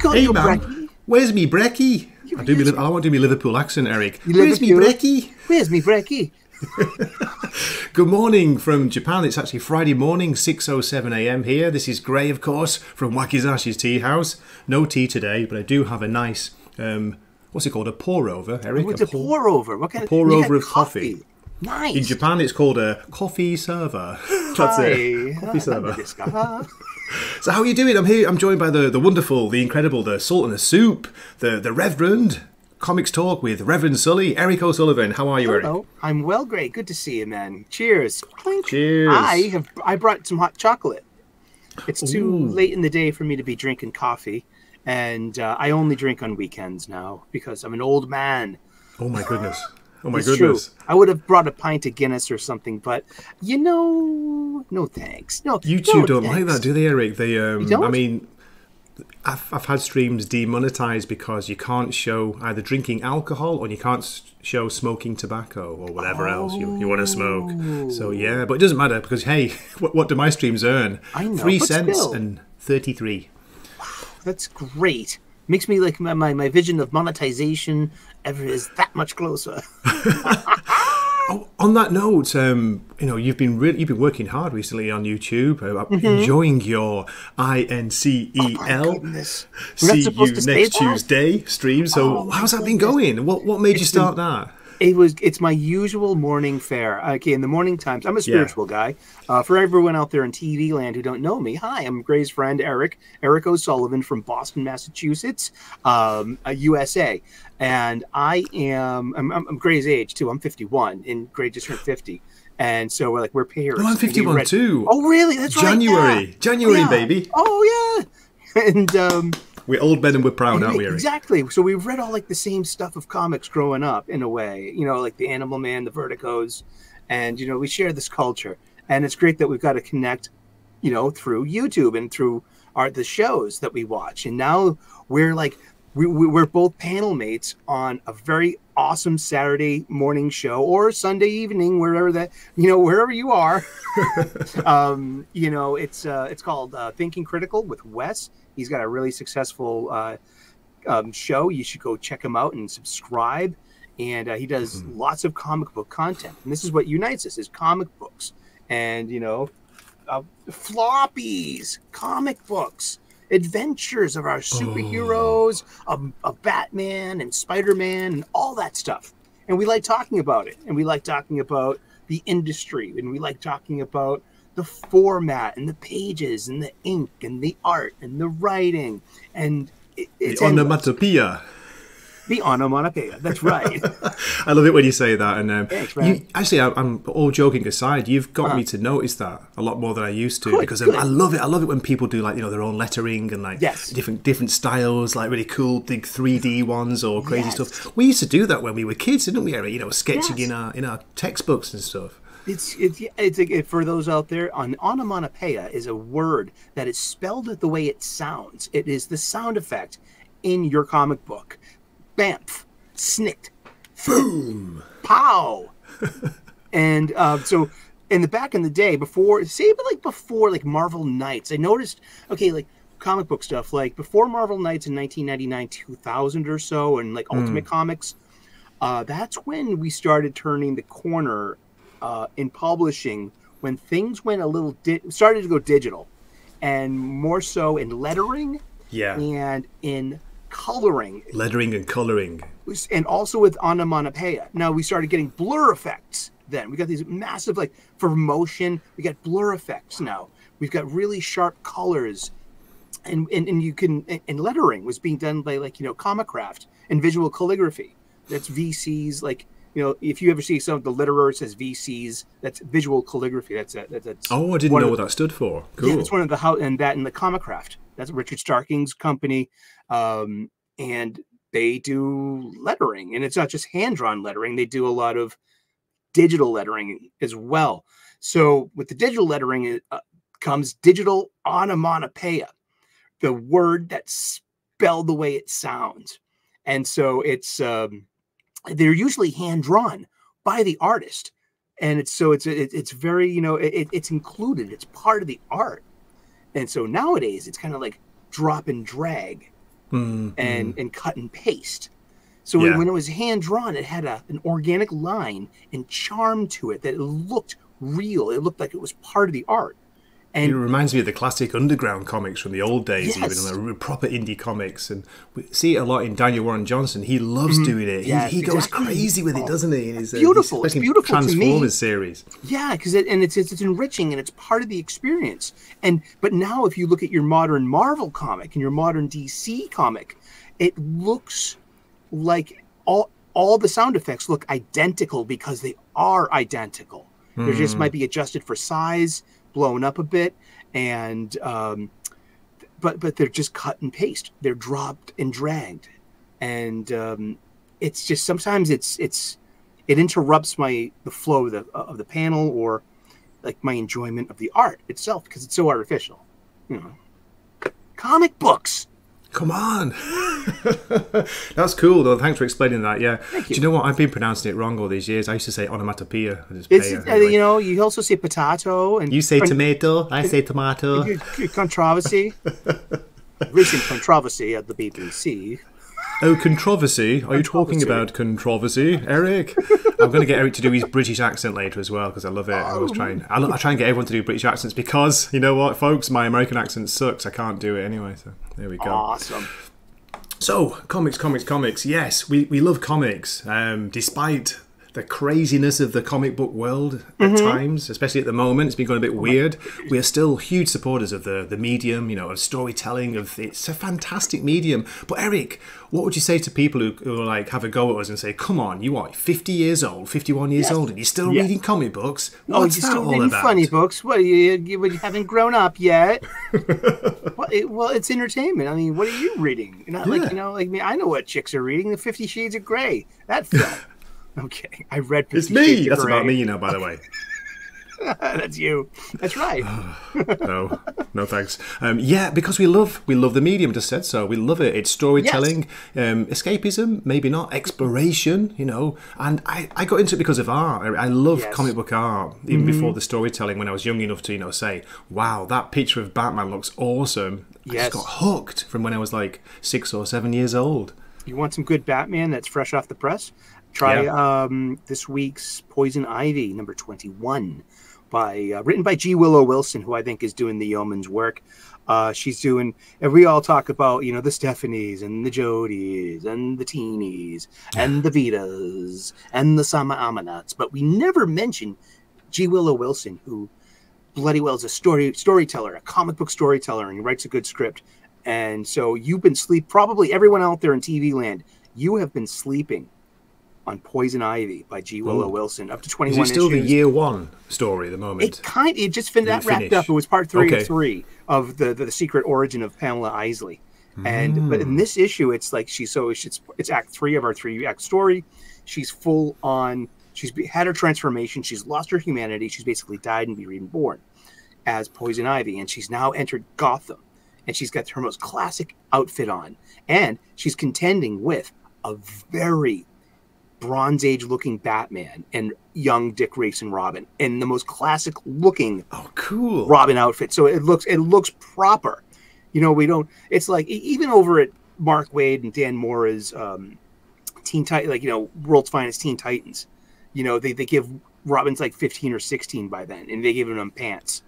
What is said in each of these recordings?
call Hey you man, Brecky. where's me brekkie? I do me. I want to do me Liverpool accent, Eric. You Where's me brekkie? Where's me Brecky? Good morning from Japan. It's actually Friday morning, 6:07 a.m. here. This is Gray, of course, from Wakizashi's Tea House. No tea today, but I do have a nice, um, what's it called, a pour over, Eric. What's A a pour over? What kind of pour you over of coffee. Nice. In Japan, it's called a coffee server. That's it. Hi. Coffee server. So how are you doing? I'm here. I'm joined by the the wonderful, the incredible, the Sultan of Soup, the the Reverend. Comics Talk with Reverend Sully, Eric O'Sullivan. How are you, Eric? Hello. I'm well, great. Good to see you, man. Cheers. Clink. Cheers. I have. I brought some hot chocolate. It's too Ooh. late in the day for me to be drinking coffee, and uh, I only drink on weekends now because I'm an old man. Oh my goodness. Oh my It's goodness. true. I would have brought a pint of Guinness or something, but you know, no thanks. No, YouTube no don't like that, do they, Eric? They, um, don't? I mean, I've, I've had streams demonetized because you can't show either drinking alcohol or you can't show smoking tobacco or whatever else you, you want to smoke. So yeah, but it doesn't matter because hey, what, what do my streams earn? I know, Three cents still. and thirty-three. Wow, That's great. Makes me like my, my, my vision of monetization ever is that much closer. Oh, on that note, um, you know you've been really you've been working hard recently on YouTube, uh, enjoying your I N C E L Mm-hmm. Oh see you next? Tuesday stream. So Oh, how's that been going? What what made you It's been- start that? It was. It's my usual morning fare. Okay, in the morning times, I'm a spiritual guy. Uh, for everyone out there in TV land who don't know me, hi, I'm Gray's friend Eric, Eric O'Sullivan from Boston, Massachusetts, um, uh, USA, and I am. I'm, I'm, Gray's age too. I'm 51, and Gray just turned 50, and so we're like we're peers. Oh, I'm 51 read- too. Oh, really? That's right. January. yeah. January, Yeah. baby. Oh yeah, and um. We're old men and we're proud, aren't we, Eric? Exactly. So we've read all like the same stuff of comics growing up in a way, you know, like the Animal Man, the Vertigos, and you know, we share this culture. And it's great that we've got to connect, you know, through YouTube and through our the shows that we watch. And now we're like we, we- we're both panel mates on a very awesome Saturday morning show or Sunday evening, wherever that you know, wherever you are. um, you know, it's uh, it's called uh, Thinking Critical with Wes. He's got a really successful uh, um, show. You should go check him out and subscribe. And uh, he does lots of comic book content. And this is what unites us: is comic books, and you know, uh, floppies, comic books, adventures of our superheroes, oh. of, of Batman and Spider Man, and all that stuff. And we like talking about it. And we like talking about the industry. And we like talking about the format and the pages and the ink and the art and the writing. And it, The it's endless. The onomatopoeia. That's right. I love it when you say that. And um, Thanks, you, actually, I, I'm all joking aside. You've got Uh-huh. me to notice that a lot more than I used to Good, because um, good. I love it. I love it when people do like you know their own lettering and like Yes. different different styles, like really cool big 3D ones or crazy Yes. stuff. We used to do that when we were kids, didn't we? Eric? You know, sketching Yes. in our in our textbooks and stuff. It's it's it's a, for those out there. An onomatopoeia is a word that is spelled the way it sounds. It is the sound effect in your comic book. Bamf, snicked, boom, pow, and uh, so in the back in the day before, say, but like before like Marvel Knights, I noticed. Okay, like comic book stuff, like before Marvel Knights in 1999, 2000 or so, and like Ultimate Comics. Uh, that's when we started turning the corner uh, in publishing when things went a little di- started to go digital and more so in lettering Yeah, and in coloring lettering and coloring. and also with onomatopoeia now we started getting blur effects then we got these massive like for motion we got blur effects now we've got really sharp colors and and, and you can and- lettering was being done by like you know comicraft and visual calligraphy that's vcs like you know if you ever see some of the letterer says vcs that's visual calligraphy that's a, that's, that's Oh, I didn't know of what that stood for. yeah, Cool. it's one of the how and that in the Comicraft. That's Richard Starking's company, um, and they do lettering, and it's not just hand drawn lettering. They do a lot of digital lettering as well. So with the digital lettering it, uh, comes digital onomatopoeia, the word that's spelled the way it sounds, and so it's um, they're usually hand drawn by the artist and it's so it's it, it's very you know it, it's included it's part of the art and so nowadays it's kind of like drop and drag Mm-hmm. and and cut and paste. So Yeah. when, when it was hand drawn, it had a, an organic line and charm to it that it looked real. It looked like it was part of the art. It reminds me of the classic underground comics from the old days, Yes. even proper indie comics, and we see it a lot in Daniel Warren Johnson. He loves doing it. Mm-hmm. Yes, he, he goes exactly. crazy with it, Oh, doesn't he? His, uh, beautiful. It's beautiful to me. Transformers series. Yeah, because it, and it's, it's it's enriching and it's part of the experience. And but now if you look at your modern Marvel comic and your modern DC comic, it looks like all all the sound effects look identical because they are identical. They just might be adjusted for size, blown up a bit, and um, but but they're just cut and paste. They're dropped and dragged, and um, it's just sometimes it's it's it interrupts my the flow of the of the panel or like my enjoyment of the art itself because it's so artificial. You know, comic books. Come on, that's cool though. Thanks for explaining that. Yeah. you. Do you know what? I've been pronouncing it wrong all these years. I used to say onomatopoeia. It's pay uh, anyway. you know you also say potato and You say con- tomato. I say tomato. controversy. Recent controversy at the BBC. Oh, controversy. Are you talking about controversy, Eric? I'm going to get Eric to do his British accent later as well because I love it. I always try and I, I try and get everyone to do British accents because you know what, folks, my American accent sucks. I can't do it anyway. So there we go. Awesome. So comics, comics, comics. Yes, we, we love comics. Um, despite the craziness of the comic book world at mm-hmm. times, especially at the moment, it's been going a bit weird. We are still huge supporters of the the medium, you know, of storytelling. Of it's a fantastic medium. But Eric, what would you say to people who, who like have a go at us and say, "Come on, you are 50 years old, 51 years Yes. old, and you're still Yes. reading comic books? Oh, What's you're that still all reading about?" funny books? What you, you, you haven't grown up yet? well, it, well, it's entertainment. I mean, what are you reading? You're not like you know, like me. I know what chicks are reading. The Fifty Shades of Grey. That film. okay, I read. It's me. That's about me, you know. By the way. That's you. That's right. no, no thanks. Um, yeah, because we love we love the medium. Just said so. We love it. It's storytelling, um, escapism, maybe not exploration. You know, and I, I got into it because of art. I, I love Yes. Mm-hmm. comic book art even before the storytelling. When I was young enough to you know say, "Wow, that picture of Batman looks awesome." I Yes. just got hooked from when I was like six or seven years old. You want some good Batman that's fresh off the press? Try um, this week's Poison Ivy, number 21, by uh, written by G. Willow Wilson, who I think is doing the yeoman's work. Uh, she's doing, and we all talk about, you know, the Stephanies and the Jodies and the Tinis and the Vitas and the Sana Amanats, but we never mention G. Willow Wilson, who bloody well is a story storyteller, a comic book storyteller, and he writes a good script. And so you've been sleep. Probably everyone out there in TV land, you have been sleeping on Poison Ivy by G. Willow Oh. Wilson up to 21 Is twenty one it still issues. the year one story at the moment? It kind it just fin- that wrapped finish? up. It was part three Okay. of three of the, the the secret origin of Pamela Isley. And but Mm. in this issue, it's like she's so it's it's act three of our three act story. She's full on. She's had her transformation. She's lost her humanity. She's basically died and be reborn as Poison Ivy, and she's now entered Gotham, and she's got her most classic outfit on, and she's contending with a very Bronze Age looking Batman and young Dick Grayson Robin, and the most classic looking oh, cool. Robin outfit. So it looks it looks proper. You know, we don't. It's like even over at Mark Waid and Dan Mora's um, Teen Titan, like you know, World's Finest Teen Titans. You know, they, they give Robin's like fifteen or sixteen by then, and they give him pants,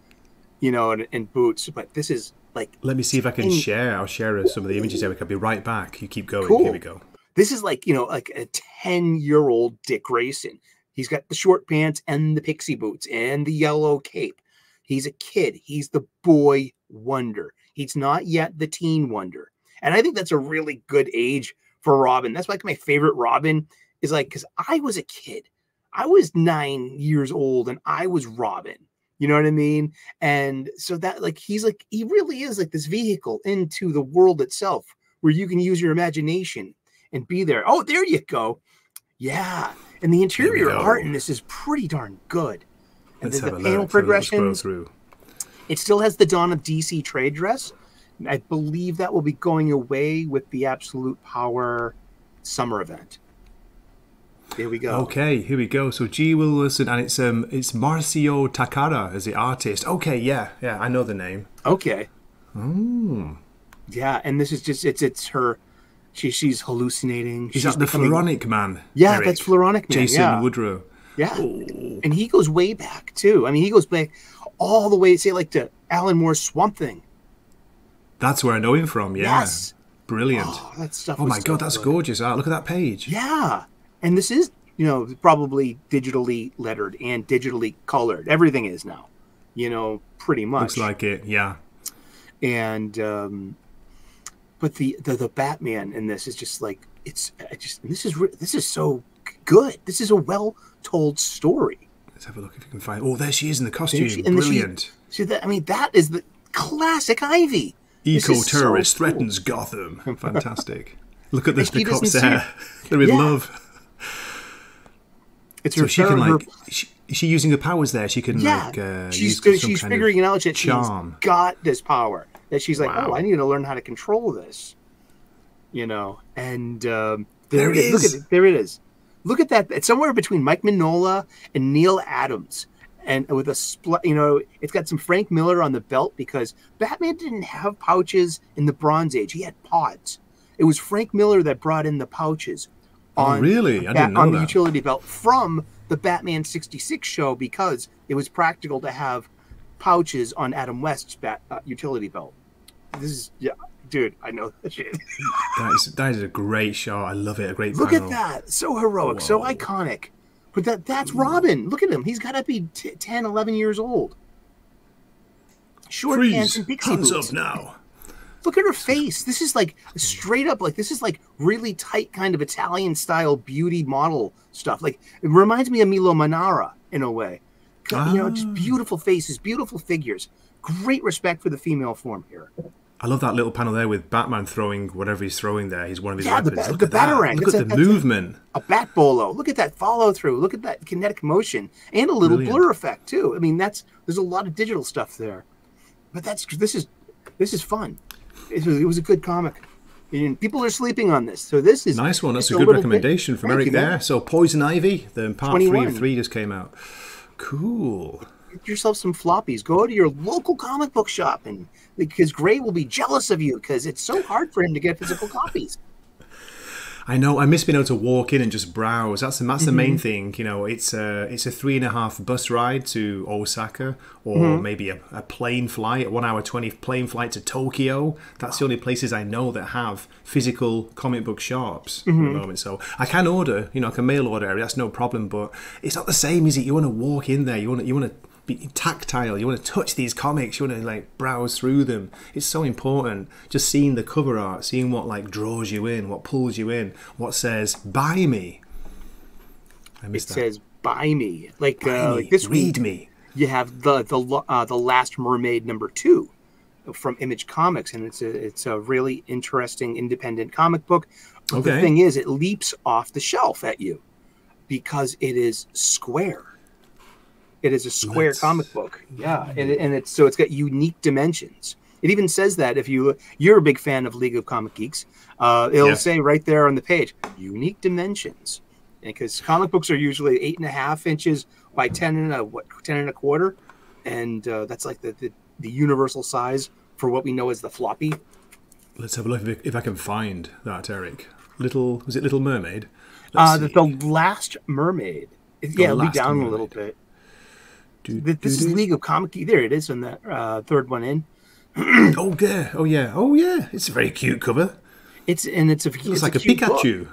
you know, and, and boots. But this is like Let me see if I can share. I'll share some of the images, Eric. I'll be right back. You keep going. Cool. Here we go. This is like you know like a 10 year old dick grayson. He's got the short pants and the pixie boots and the yellow cape. He's a kid. He's the boy wonder. He's not yet the teen wonder. And i think that's a really good age for robin. That's like my favorite robin is like because i was a kid. I was nine years old and i was robin. You know what i mean? And so that like he's like he really is like this vehicle into the world itself where you can use your imagination and be there. Oh, there you go. Yeah. And the interior art in this is pretty darn good. And the, the panel look. Let's have a little scroll progressions, through. it still has the Dawn of DC trade dress. I believe that will be going away with the Absolute Power summer event. Here we go. Okay, here we go. So G. Wilson, and it's um, it's Marcio Takara as the artist. Okay, yeah, yeah, I know the name. Okay. Yeah, and this is just it's it's her. She she's hallucinating. She's the becoming- Floronic man? Yeah, Eric? that's Floronic Man. Jason yeah. Woodrow. Yeah. And he goes way back too. I mean, he goes back all the way, say, like to Alan Moore's Swamp Thing. That's where I know him from. Yeah. Yes. Brilliant. Oh, that stuff. Oh my god, that's gorgeous art. Look at that page. Yeah. And this is, you know, probably digitally lettered and digitally colored. Everything is now, you know, pretty much. Looks like it. Yeah. and um, but the, the the Batman in this is just like it's I just this is this is so good. This is a well told story. Let's have a look if you can find. Oh, there she is in the costume. she- then she- Brilliant. See that? I mean, that is the classic Ivy. This Eco is so terrorist cool. threatens Gotham. Fantastic. Look at the, And the cops there. They're in Yeah. love. It's So her, she can like. She, is she using her powers there? She can yeah. like. Uh, she's use she's figuring out that charm. she's got this power. That she's like, Wow. oh, I need to learn how to control this. You know, and um, There it Look is. at it. There it is. Look at that. It's somewhere between Mike Mignola and Neal Adams. And with a split, you know, it's got some Frank Miller on the belt because Batman didn't have pouches in the Bronze Age. He had pods. It was Frank Miller that brought in the pouches Oh, on really? I didn't know on the that. utility belt from the Batman 66 show because it was practical to have pouches on Adam West's bat, uh, utility belt. This is yeah, dude, I know that shit. That is that is a great shot. I love it. A great. Look panel. at that. So heroic, so iconic. But that that's Robin. Look at him. He's got to be t- 10, 11 years old. Short pants Freeze! and pixie Hands boots. up now. Look at her face. This is like straight up like this is like really tight kind of Italian style beauty model stuff. Like it reminds me of Milo Manara in a way. You know, just Ah. beautiful faces, beautiful figures. Great respect for the female form here. I love that little panel there with Batman throwing whatever he's throwing there. He's one of his Yeah, the weapons. ba- Look the at that. Batarang. Look That's at a- the that's a- movement. a bat bolo. Look at that follow through. Look at that kinetic motion and a little Brilliant. blur effect too. I mean, that's there's a lot of digital stuff there, but that's this is this is fun. It was, it was a good comic. And people are sleeping on this, so this is Nice one. That's a good bit- recommendation from Eric there. So Poison Ivy, the part three 21. of three just came out. Cool. Get yourself some floppies. Go to your local comic book shop, and because Gray will be jealous of you because it's so hard for him to get physical copies. I know. I miss being able to walk in and just browse. That's the, that's the Mm-hmm. main thing. You know, it's a it's a three and a half bus ride to Osaka, or Mm-hmm. maybe a, a plane flight, a one hour twenty plane flight to Tokyo. That's the only places I know that have physical comic book shops Mm-hmm. at the moment. So I can order. You know, I can mail order. That's no problem. But it's not the same, is it? You want to walk in there. You want to, you want to be tactile. You want to touch these comics. You want to like browse through them. It's so important. Just seeing the cover art, seeing what like draws you in, what pulls you in, what says "Buy me." I It that. says "Buy me," like Buy uh, me. like this Read week. me. you have the the uh, the Last Mermaid number two from Image Comics, and it's a it's a really interesting independent comic book. But the thing is, it leaps off the shelf at you because it is square. It is a square Let's- comic book, yeah, and, it- and it's so it's got unique dimensions. It even says that if you you're a big fan of League of Comic Geeks, uh, it'll Yeah. say right there on the page, unique dimensions, because comic books are usually eight and a half inches by ten and a what ten and a quarter, and uh, that's like the, the the universal size for what we know as the floppy. Let's have a look if, if I can find that, Eric. Little was it Little Mermaid? Uh, the, the Last Mermaid. Yeah, it'll be down a little bit. Do- This do- is do. League of Comic. There it is on that uh, third one in. Oh yeah, oh yeah, oh yeah. It's a very cute cover. It's and it's a Looks it's like a, cute book. Pikachu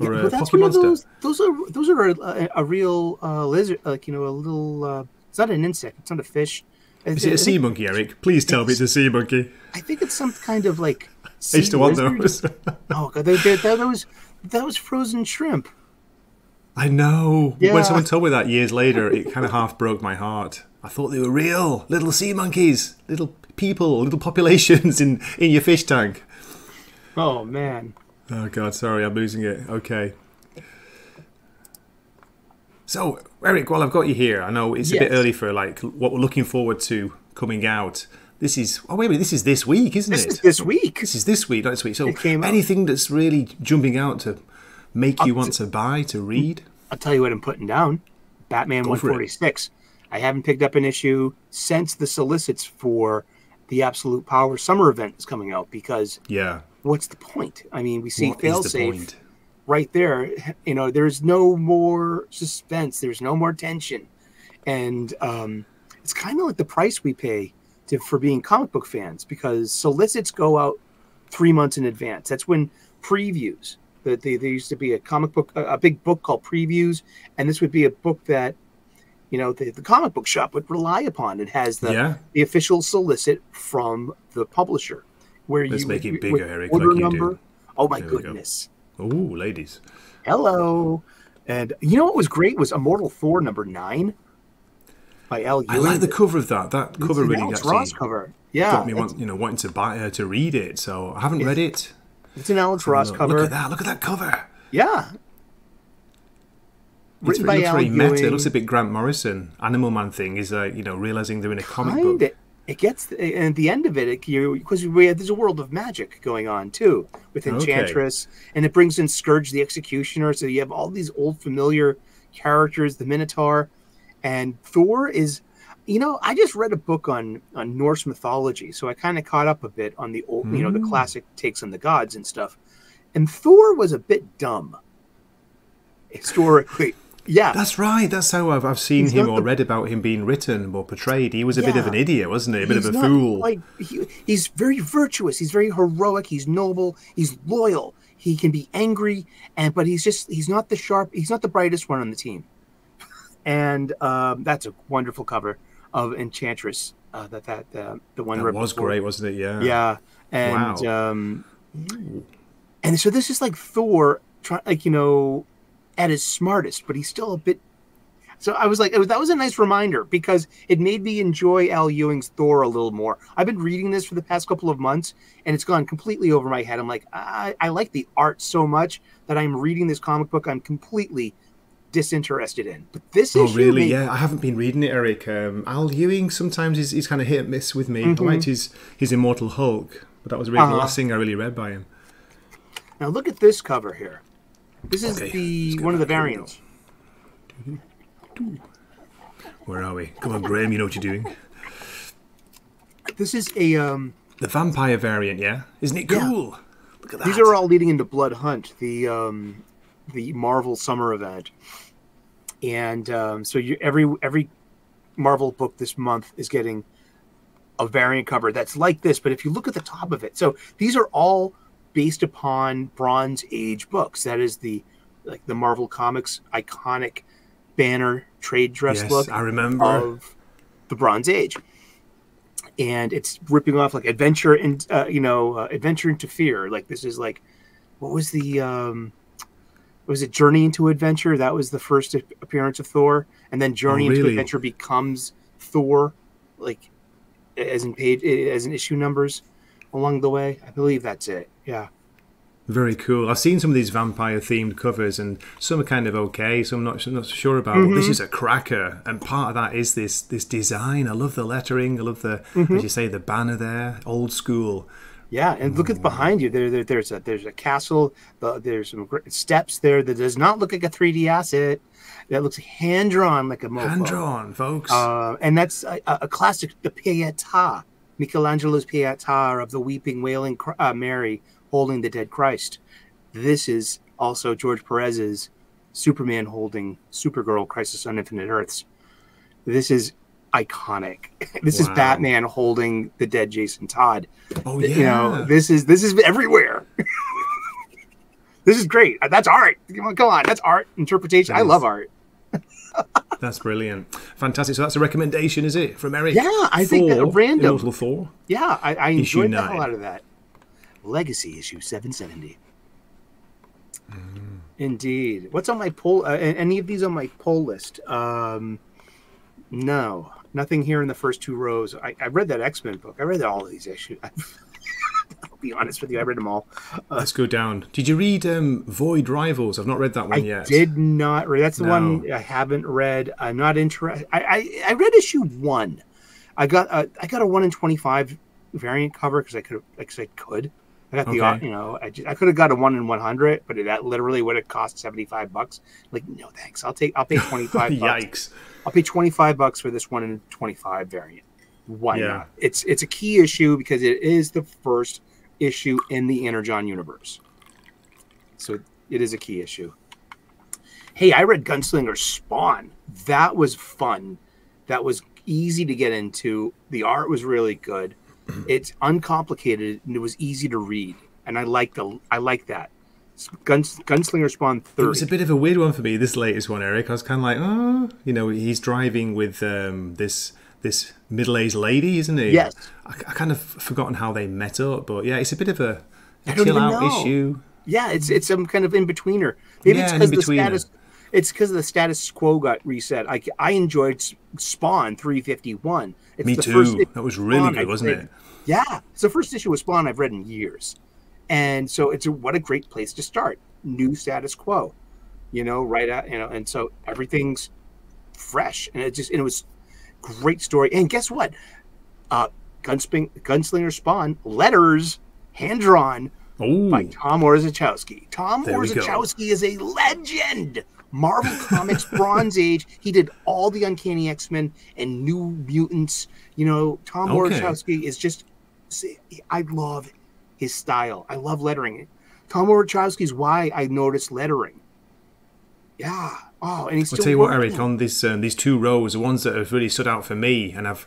Yeah, or a that's Pocky one of Monster. those. Those are those are a, a real uh, lizard, like you know, a little. Uh, it's not an insect. It's not a fish. Is it a sea monkey, Eric? Please tell me it's a sea monkey. I think it's some kind of like. I used to want those. Oh god, they, they, that was that was frozen shrimp. I know. Yeah. When someone told me that years later, it kind of half broke my heart. I thought they were real, little sea monkeys, little people, little populations in in your fish tank. Oh man. Oh god, sorry, I'm losing it. Okay. So, Eric, while I've got you here, I know it's a bit early for like what we're looking forward to coming out. This is oh wait a minute, this is this week, isn't it? This it? is this week. This is this week, not this week. So It came out. anything that's really jumping out to make you want to buy, to read? I'll tell you what I'm putting down. Batman Go 146. I haven't picked up an issue since the solicits for the Absolute Power summer event is coming out because Yeah. what's the point? I mean, we see What failsafe right there. You know, there's no more suspense. There's no more tension, and um, it's kind of like the price we pay to, for being comic book fans because solicits go out three months in advance. That's when previews. That they, there used to be a comic book, a, a big book called Previews, and this would be a book that you know the, the comic book shop would rely upon. It has the Yeah. the official solicit from the publisher, where Let's you make it bigger, Eric, order like you do. number. Oh my There go. goodness! Ooh, ladies. Hello. And you know what was great was Immortal Thor number nine by Al I like the cover of that. That cover really actually Ross cover. Yeah, got me want, you know wanting to buy uh, to read it. So I haven't read it. It's an Alex Ross Look, cover. Look at that! Look at that cover. Yeah, It's, it looks Al very meta. It looks a bit Grant Morrison. Animal Man thing is uh, you know realizing they're in a comic kind book. It gets and at the end of it, it because we have, there's a world of magic going on too with Okay. Enchantress, and it brings in Scourge the Executioner. So you have all these old familiar characters, the Minotaur, and Thor is. You know, I just read a book on on Norse mythology, so I kind of caught up a bit on the old, you know, the Mm. classic takes on the gods and stuff. And Thor was a bit dumb historically. Yeah, That's right. That's how I've, I've seen He's him or the- read about him being written or portrayed. He was a bit of an idiot, wasn't he? A bit He's of a fool. Like he, he's very virtuous. He's very heroic. He's noble. He's loyal. He can be angry, and but he's just he's not the sharp. He's not the brightest one on the team. And um, that's a wonderful cover of Enchantress. Uh, that that uh, the one that right was before- great, wasn't it? Yeah. Yeah, and Wow. um, and so this is like Thor, trying like you know, at his smartest, but he's still a bit. So I was like, that was a nice reminder because it made me enjoy Al Ewing's Thor a little more. I've been reading this for the past couple of months, and it's gone completely over my head. I'm like, I, I like the art so much that I'm reading this comic book. I'm completely disinterested in. But this Oh issue, really? made- Yeah, I haven't been reading it, Eric. Um, Al Ewing sometimes he's, he's kind of hit and miss with me. I liked his his Immortal Hulk, but that was really the Uh-huh. last thing I really read by him. Now look at this cover here. This is Okay, the one of the back here we go. variants. Where are we? Come on, Graham, you know what you're doing. This is a um, The vampire variant, yeah, isn't it Yeah. cool? Look at that. These are all leading into Blood Hunt, the um, the Marvel summer event, and um, so you every every Marvel book this month is getting a variant cover that's like this. But if you look at the top of it, so these are all based upon Bronze Age books. That is the like the Marvel Comics iconic banner trade dress Yes, look I remember. of the Bronze Age, and it's ripping off like adventure and uh, you know uh, adventure into fear. Like this is like what was the um, was it Journey into Adventure? That was the first appearance of Thor, and then Journey into Oh, really? Adventure becomes Thor, like as in page as in issue numbers along the way. I believe that's it. Yeah. Very cool. I've seen some of these vampire themed covers, and some are kind of okay. Some I'm not not sure about. Mm-hmm. This is a cracker, and part of that is this this design. I love the lettering. I love the Mm-hmm. as you say the banner there, old school. Yeah, and look at behind you. There, there, there's a there's a castle. The, there's some steps there that does not look like a 3D asset. That looks hand drawn like a mofo. Hand drawn, folks. Uh, and that's a, a classic, the Pietà, Michelangelo's Pietà of the weeping, wailing uh, Mary holding the dead Christ. This is also George Perez's Superman holding Supergirl, Crisis on Infinite Earths. This is iconic. This is Batman holding the dead Jason Todd. oh yeah. You know, this is this is everywhere. this is great. That's art. Come on. That's art interpretation. That I is. love art. That's brilliant. Fantastic. So that's a recommendation, is it, from Eric? Yeah, I think that Thor, random. Immortal Thor. Yeah, I, I enjoyed the hell out of that. Legacy issue 770. Indeed. What's on my poll? Uh, any of these on my poll list? Um, no, nothing here in the first two rows. I, I read that X Men book. I read all of these issues. I'll be honest with you. I read them all. Let's go down. Did you read um, Void Rivals? I've not read that one I yet. did not read. That's the one I haven't read. I'm not interested. I, I I read issue one. I got a, I got a one in twenty five variant cover because I could because I could. I got the Okay. you know I, just, I could have got a one in one hundred, but it, that literally would have cost seventy five bucks. Like no thanks. I'll take I'll pay twenty five bucks. Yikes. I'll pay twenty five bucks for this one in twenty five variant. why Yeah. not? It's it's a key issue because it is the first issue in the Energon universe. So it is a key issue. Hey, I read Gunslinger Spawn. That was fun. That was easy to get into. The art was really good. Mm-hmm. It's uncomplicated and it was easy to read. And I like the I like that. Guns, Gunslinger Spawn It was a bit of a weird one for me. This latest one, Eric. I was kind of like, oh, you know, he's driving with um, this this middle aged lady, isn't he? Yes. I, I kind of forgotten how they met up, but yeah, it's a bit of a, don't chill out know. issue. Yeah, it's it's some kind of in betweener. Maybe Yeah, it's because the status. It's because the status quo got reset. I, I enjoyed Spawn 351. It's Me too. That was really Spawn good, wasn't it? Yeah, it's the first issue of Spawn I've read in years, and so it's a, what a great place to start. New status quo, you know, right at you know, and so everything's fresh, and it just and it was great story. And guess what? Uh, Gunsping, Gunslinger Spawn letters hand drawn Oh, by Tom Orzechowski. Tom There. Orzechowski is a legend. Marvel Comics Bronze Age. He did all the Uncanny X Men and New Mutants. You know, Tom Okay. Orzechowski is just. see, I love his style. I love lettering. Tom Orzechowski is why I noticed lettering. Yeah. Oh, and he's I'll tell you what. Eric. On this, um, these two rows, the ones that have really stood out for me, and I've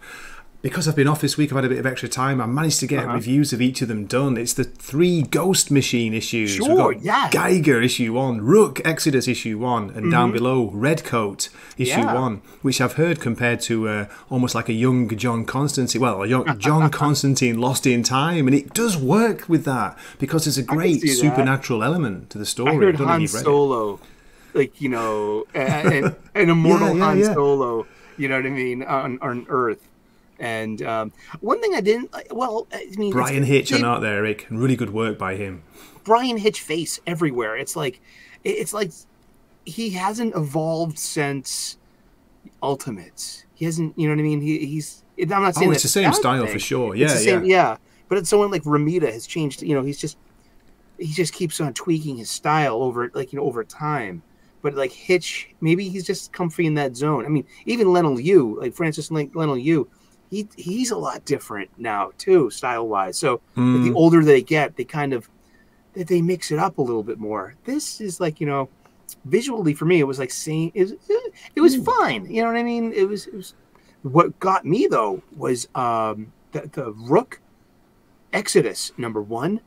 because I've been off this week, I've had a bit of extra time. I managed to get Uh-huh. reviews of each of them done. It's the three Ghost Machine issues. Sure, got yeah. Geiger issue one, Rook Exodus issue one, and down below Redcoat issue Mm-hmm. Yeah. one, which I've heard compared to uh, almost like a young John Constantine. Well, a young John Constantine lost in time, and it does work with that because there's a great see that. supernatural element to the story. I heard don't Han read it. Solo, like you know, an, an immortal Yeah, yeah, Han. Solo. You know what I mean on, on Earth. And um, one thing I didn't well, I mean, Bryan Hitch they- on art there, Eric, really good work by him. Bryan Hitch face everywhere. It's like, it's like he hasn't evolved since Ultimates. He hasn't, you know what I mean? He, he's. I'm not saying Oh, it's the same style thing. for sure. It's Yeah, same, yeah. yeah. But it's someone like Romita has changed. You know, he's just he just keeps on tweaking his style over like you know over time. But like Hitch, maybe he's just comfy in that zone. I mean, even Leinil Yu, like Francis Leinil Yu, he he's a lot different now too, style wise. So Mm. the older they get, they kind of they, they mix it up a little bit more. This is like you know, visually for me, it was like seeing it was, it was fine. You know what I mean? It was it was. What got me though was um the, the Rook Exodus number one,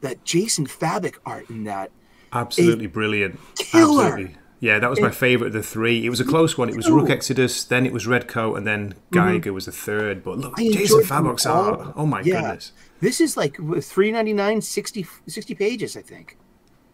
that Jason Fabok art in that. Absolutely brilliant. killer. Absolutely. Yeah, that was my favourite of the three. It was a close one. It was Rook Exodus, then it was Redcoat, and then Geiger was the third. But look, Mm-hmm. I Jason Fabok's art. Oh my Yeah. goodness. This is like 399 60, 60 pages, I think.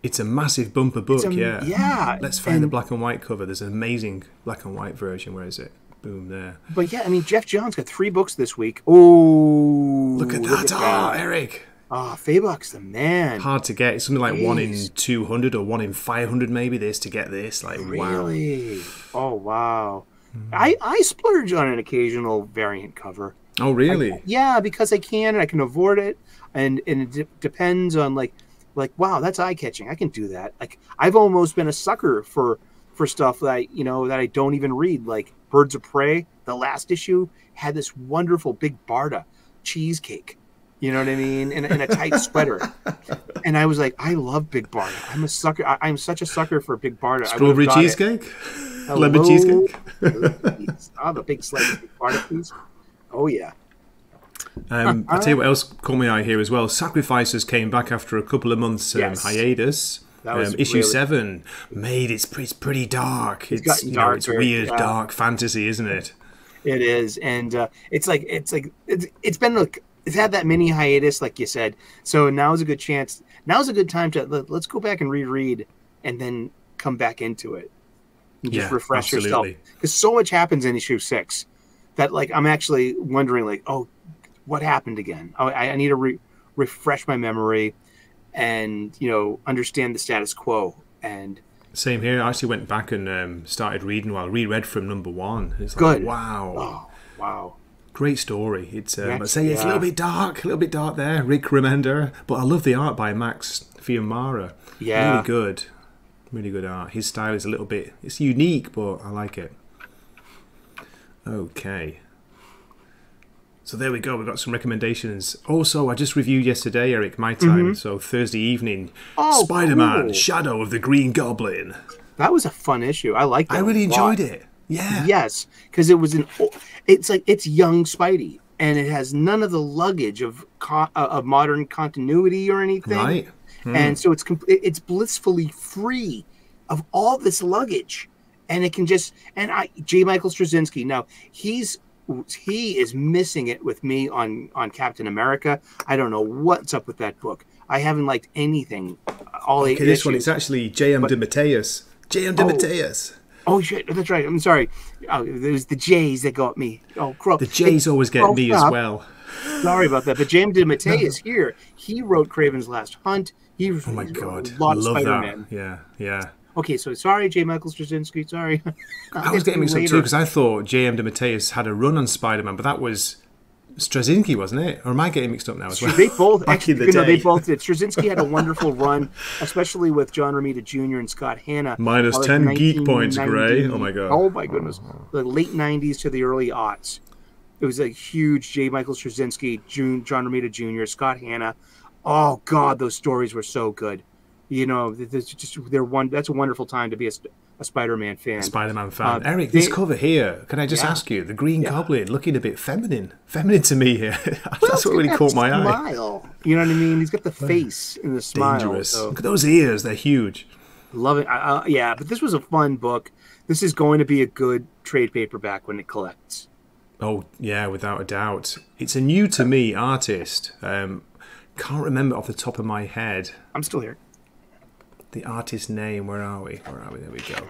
It's a massive bumper book, a- yeah. yeah, Let's find the black and white cover. There's an amazing black and white version. Where is it? Boom, there. But yeah, I mean, Geoff Johns got three books this week. Oh, Look at that. Oh, Eric. Ah, Fabok's the man. Hard to get. It's something like one in 200 or one in 500 maybe this to get this. Like, wow. Really? Oh, wow. Hmm. I, I splurge on an occasional variant cover. Oh, really? Yeah, because I can and I can afford it, and and it de- depends on like like wow, that's eye catching. I can do that. Like I've almost been a sucker for for stuff that you know that I don't even read. Like Birds of Prey, the last issue had this wonderful big Barda cheesecake. You know what I mean? In, a- in a tight sweater, and I was like, I love Big Barda. I'm a sucker. I, I'm such a sucker for Big Barda. Strawberry cheesecake? Hello? Lemon cheesecake? Please. Oh, the big slice of Big Barda, please. Oh yeah. Um, I'll tell you what else caught my eye here as well. Sacrifices came back after a couple of months um, Yes. hiatus. That was um, issue really- seven made it's, it's pretty dark. It's gotten you know, it's weird, yeah. dark fantasy, isn't it? It is, and uh, it's like it's like it's, it's been like it's had that mini hiatus, like you said. So now is a good chance. Now is a good time to let, let's go back and reread, and then come back into it. And just Yeah, refresh absolutely. yourself because so much happens in issue six that like I'm actually wondering like, oh, what happened again? Oh, I, I need to re- refresh my memory, and you know understand the status quo and Same here. I actually went back and um, started reading while reread from number one. It's like, Good. wow. oh wow. Great story. It's um, I say it's a little bit dark, a little bit dark there. Rick Remender, but I love the art by Max Fiumara. Yeah. really good, really good art. His style is a little bit it's unique, but I like it. Okay. So there we go. We've got some recommendations. Also, I just reviewed yesterday, Eric, my time. So Thursday evening, Mm-hmm. Oh, Spider-Man: cool. Shadow of the Green Goblin. That was a fun issue. I liked it. I really lot. enjoyed it. Yeah. Yes, because it was an. It's like it's young Spidey, and it has none of the luggage of uh, of modern continuity or anything. Right. Hmm. And so it's it's blissfully free of all this luggage, and it can just and I J. Michael Straczynski. Now he's he is missing it with me on on Captain America. I don't know what's up with that book. I haven't liked anything. uh, All eight Okay, this one it's actually J.M. DeMatteis. J.M. DeMatteis. Oh Oh, shit! That's right. I'm sorry. Oh, it was the Jays that got me. Oh, crap! The J's always get Oh, me as well. Sorry about that. But James DeMattei is here. He wrote Kraven's Last Hunt. He Oh my god, a lot of love Spider-Man. that. Yeah, yeah. Okay, so sorry, J. Michael Straczynski. Sorry. I was getting mixed up too because I thought J.M. DeMatteis had a run on Spider-Man, but that was Straczynski, wasn't it? Or am I getting mixed up now as well? They both actually, the you know, they both did. Straczynski had a wonderful run, especially with John Romita Jr. and Scott Hanna. Minus Uh, 10 geek points, Gray. Oh my God. Oh my goodness, the late '90s to the early aughts. It was a huge J. Michael Straczynski, June, John Romita Jr., Scott Hanna. Oh God, those stories were so good. You know, just they're one. That's a wonderful time to be a, a Spider-Man fan. Spider-Man fan. Uh, Eric, this cover here, can I just Yeah. ask you? The Green Goblin looking a bit feminine. Feminine to me here. That's what really That caught my eye. smile. You know what I mean? He's got the face and the smile. Dangerous. so- Look at those ears, they're huge. Love it. I, yeah, but this was a fun book. This is going to be a good trade paperback when it collects. Oh, yeah, without a doubt. It's a new to me artist. Um, can't remember off the top of my head I'm still here. The artist name. Where are we? Where are we? There we go.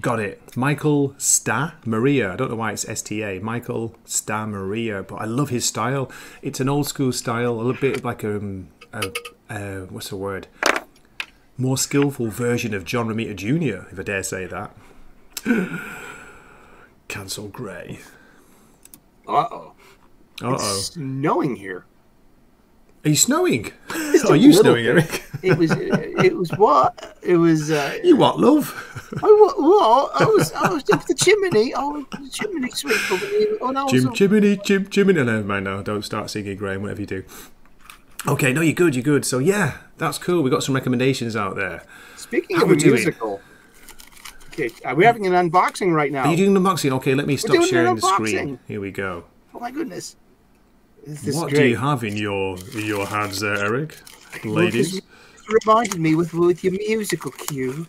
Got it. Michael Sta Maria. I don't know why it's S T A. Michael Sta Maria, but I love his style. It's an old school style, a little bit like um, a, uh, what's the word? More skillful version of John Romita Jr., if I dare say that. Cancel Gray. Uh oh. Uh oh. It's snowing here. Are you snowing? a Are you snowing, bit. Eric? It was. It was what? It was. Uh, You what, love? I, wa- well, I was. I was up the chimney. Oh, the chimney sweep. Oh, Jim Jiminy, Jim Jiminy. No, never mind now. Don't start singing, Graham, whatever you do. Okay, no, you're good, you're good. So, yeah, that's cool. we got some recommendations out there. Speaking How of we a musical. Okay, uh, we're having an unboxing right now. Are you doing the unboxing? Okay, let me stop sharing the screen. Here we go. oh my goodness. This what great. do you have in your in your hands there, Eric? Ladies? Reminded me with with your musical cue.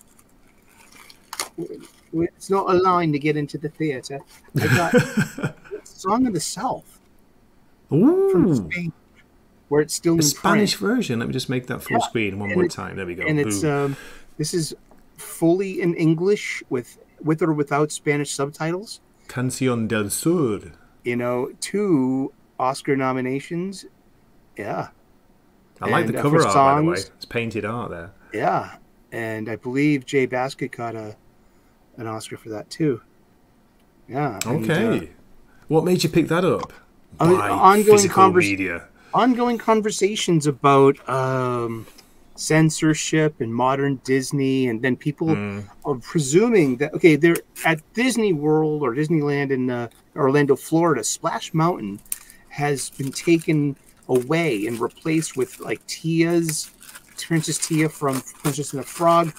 It's not a line to get into the theatre. Song of the South from Spain, where it's still a in Spanish print. version. Let me just make that full Yeah, screen one and more it- time. There we go. and it's um, this is fully in English with with or without Spanish subtitles. Canción del Sur. You know, two Oscar nominations. Yeah, I like And, the uh, cover art, by the way. It's painted art there. yeah, and I believe Jay Baskett got a an Oscar for that too. Yeah. and, uh, Okay. what made you pick that up? Ongoing physical convers- media. ongoing conversations about um, censorship and modern Disney, and then people Hmm. are presuming that okay, they're at Disney World or Disneyland in uh, Orlando, Florida. Splash Mountain has been taken away and replaced with like Tia's Princess Tia from Princess and the Frog.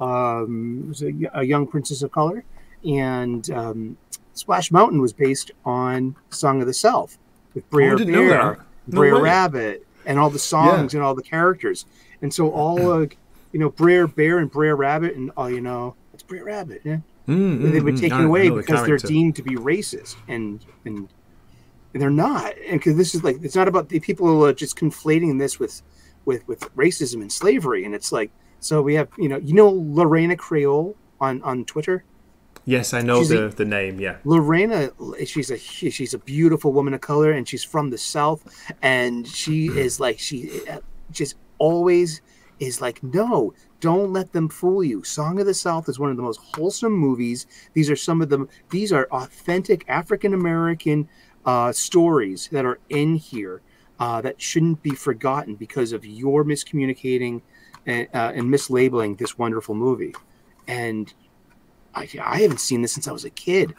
Um, was a, a young princess of color, and um, Splash Mountain was based on Song of the South with Brer Oh, Bear. No Brer way. Rabbit, and all the songs and all the characters. And so all uh, you know, Brer Bear and Brer Rabbit, and all you know, it's Brer Rabbit. Yeah, Mm, they've mm, been mm. taken away because they're character. deemed to be racist, and and they're not. And because this is like, it's not about the people are just conflating this with with with racism and slavery. And it's like, so we have you know, you know, Lorena Creole on on Twitter. Yes, I know She's the, a- the name. Yeah. Lorena, she's a she- she's a beautiful woman of color, and she's from the South, and she is like she uh, just always is like, no, don't let them fool you. Song of the South is one of the most wholesome movies. These are some of them. These are authentic African American uh, stories that are in here uh, that shouldn't be forgotten because of your miscommunicating and, uh, and mislabeling this wonderful movie. And I, I haven't seen this since I was a kid.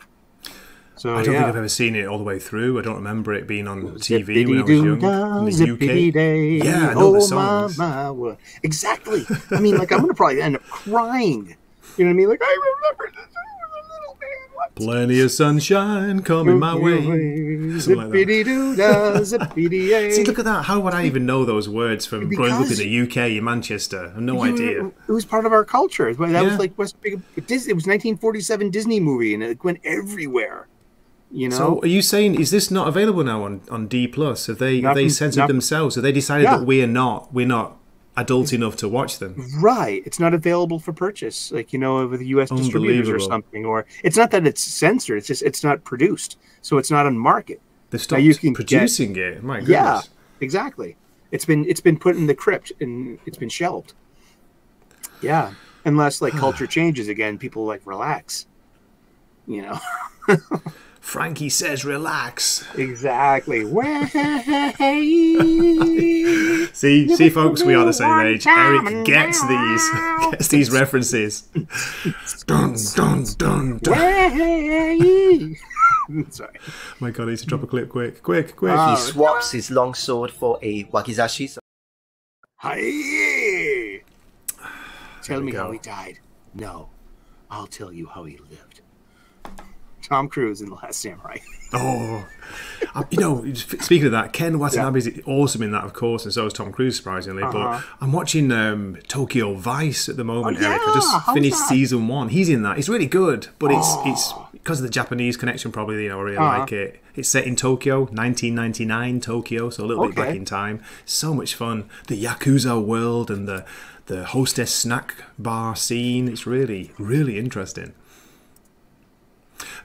So I don't yeah. think I've ever seen it all the way through. I don't remember it being on TV Zippity when I was young dah, in the UK. day. Yeah, I know the oh, songs. My, my, exactly. I mean, like I'm gonna probably end up crying. You know what I mean? Like I remember this when I was a little baby. What? Plenty of sunshine coming my way. Something like that. Zippity doo dah, zippity day. See, look at that. How would I even know those words from growing up in the UK in Manchester? I have no idea. It was part of our culture. That Yeah. was like West Big. It was 1947 Disney movie, and it went everywhere. You know, So, are you saying is this not available now on, on D plus? Have they have they censored not- themselves? Have they decided Yeah. that we're not we're not adult enough to watch them? right? It's not available for purchase, like you know, with U.S. distributors or something. Or it's not that it's censored; it's just it's not produced, so it's not on market. They've stopped you can get- producing it. My goodness. Yeah, exactly. It's been it's been put in the crypt and it's been shelved. Yeah, unless like culture changes again, people like relax. You know. Frankie says relax. Exactly. See, see, folks, we are the same age. Eric gets these, gets these references. dun, dun, dun, dun. Sorry. My God, I need to drop a clip quick, quick, quick. Ah. He swaps his long sword for a wakizashi. So Hi. Tell we me how he died. No, I'll tell you how he lived. Tom Cruise in The Last Samurai. Oh, Uh, you know, speaking of that, Ken Watanabe is awesome in that, of course, and so is Tom Cruise, surprisingly. Uh-huh. But I'm watching um, Tokyo Vice at the moment, Oh, Eric. I just how's finished that? season one. He's in that. It's really good, but it's it's because of the Japanese connection, probably. You know, I really Uh-huh. like it. It's set in Tokyo, 1999 Tokyo, so a little bit back in time. So much fun. The Yakuza world and the the hostess snack bar scene. It's really really interesting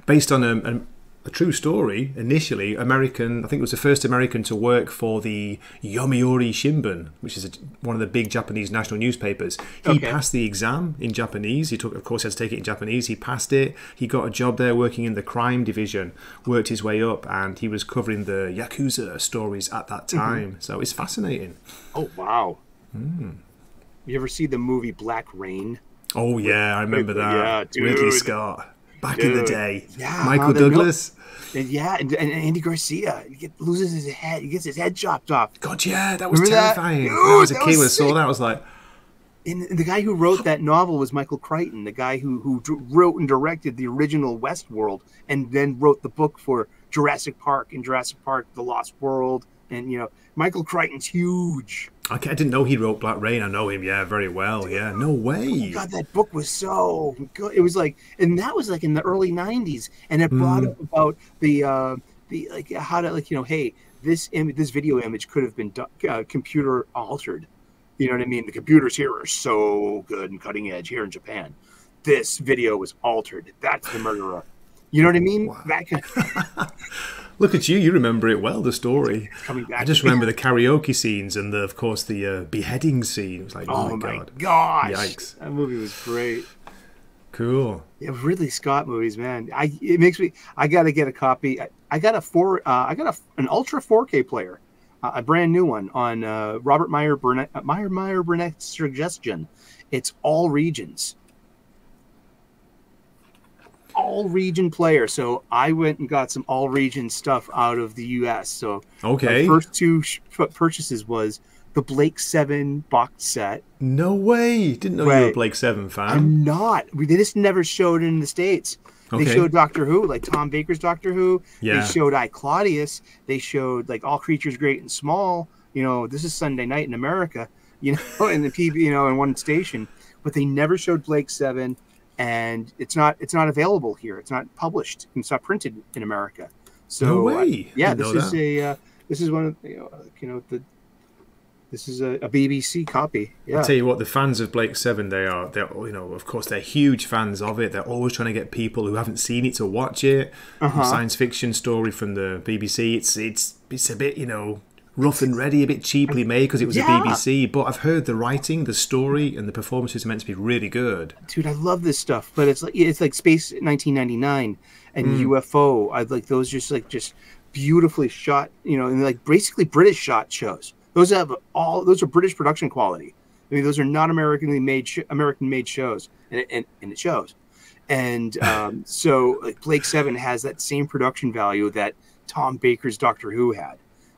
based on a, a, a true story. Initially, American, I think it was the first American to work for the Yomiuri Shimbun, which is a, one of the big Japanese national newspapers. He Okay. passed the exam in Japanese. He took, of course, he had to take it in Japanese. He passed it. He got a job there working in the crime division. Worked his way up, and he was covering the yakuza stories at that Mm-hmm. time. So it's fascinating. Oh wow. Hmm. You ever see the movie Black Rain? Oh yeah, I remember that. Yeah, Ridley. Scott. Back in the day. Yeah, Michael Douglas. And yeah, and, and Andy Garcia he loses his head. He gets his head chopped off. God, yeah, that was Remember that? terrifying. Dude, when I was a that kid, was when I saw that, I was like, And and the guy who wrote that novel was Michael Crichton, the guy who who wrote and directed the original Westworld, and then wrote the book for Jurassic Park and Jurassic Park: The Lost World. And you know, Michael Crichton's huge. Okay, I didn't know he wrote Black Rain. I know him, yeah, very well. Yeah, no way. God, that book was so good. It was like, and that was like in the early '90s, and it brought Mm. up about the uh, the like how to like you know, hey, this this video image could have been uh, computer altered. You know what I mean? The computers here are so good and cutting edge here in Japan. This video was altered. That's the murderer. You know what I mean? Wow. That kind Look at you, you remember it well, the story. I just remember the karaoke scenes and, the, of course, the uh, beheading scene. It was like, oh, Oh my God. gosh! Yikes. That movie was great. Cool. Yeah, Ridley Scott movies, man. I it makes me. I got to get a copy. I, I got a four. Uh, I got a an Ultra 4K player, uh, a brand new one on uh, Robert Meyer Burnett. Meyer Meyer Burnett's suggestion. It's all regions. All region player. So I went and got some all region stuff out of the U.S. So Okay. first two purchases was the Blake Seven box set. No way. Didn't know you were a Blake 7 fan. I'm not. We they just never showed in the states. They showed Doctor Who, like Tom Baker's Doctor Who. Yeah. They showed I Claudius. They showed like All Creatures Great and Small. You know, this is Sunday night in America. You know, in the PB, you know, in one station, but they never showed Blake Seven, and it's not it's not available here. It's not published. It's not printed in America. So No uh, way. yeah, this is that. a uh, this is one of you know, you know the this is a, a BBC copy. Yeah. I'll tell you what, the fans of Blake Seven, they are, they're, you know, of course, they're huge fans of it. They're always trying to get people who haven't seen it to watch it. Uh-huh. Science fiction story from the BBC. It's, it's, it's a bit, you know, rough and ready, a bit cheaply made because it was Yeah. a BBC. But I've heard the writing, the story, and the performances are meant to be really good. dude, I love this stuff, but it's like it's like Space 1999 and Hmm. UFO. I like those just like just beautifully shot, you know, and like basically British shot shows. Those have all those are British production quality. I mean, those are not Americanly made sh- American made shows, and it, and, and it shows. and um, so like Blake Seven has that same production value that Tom Baker's Doctor Who had,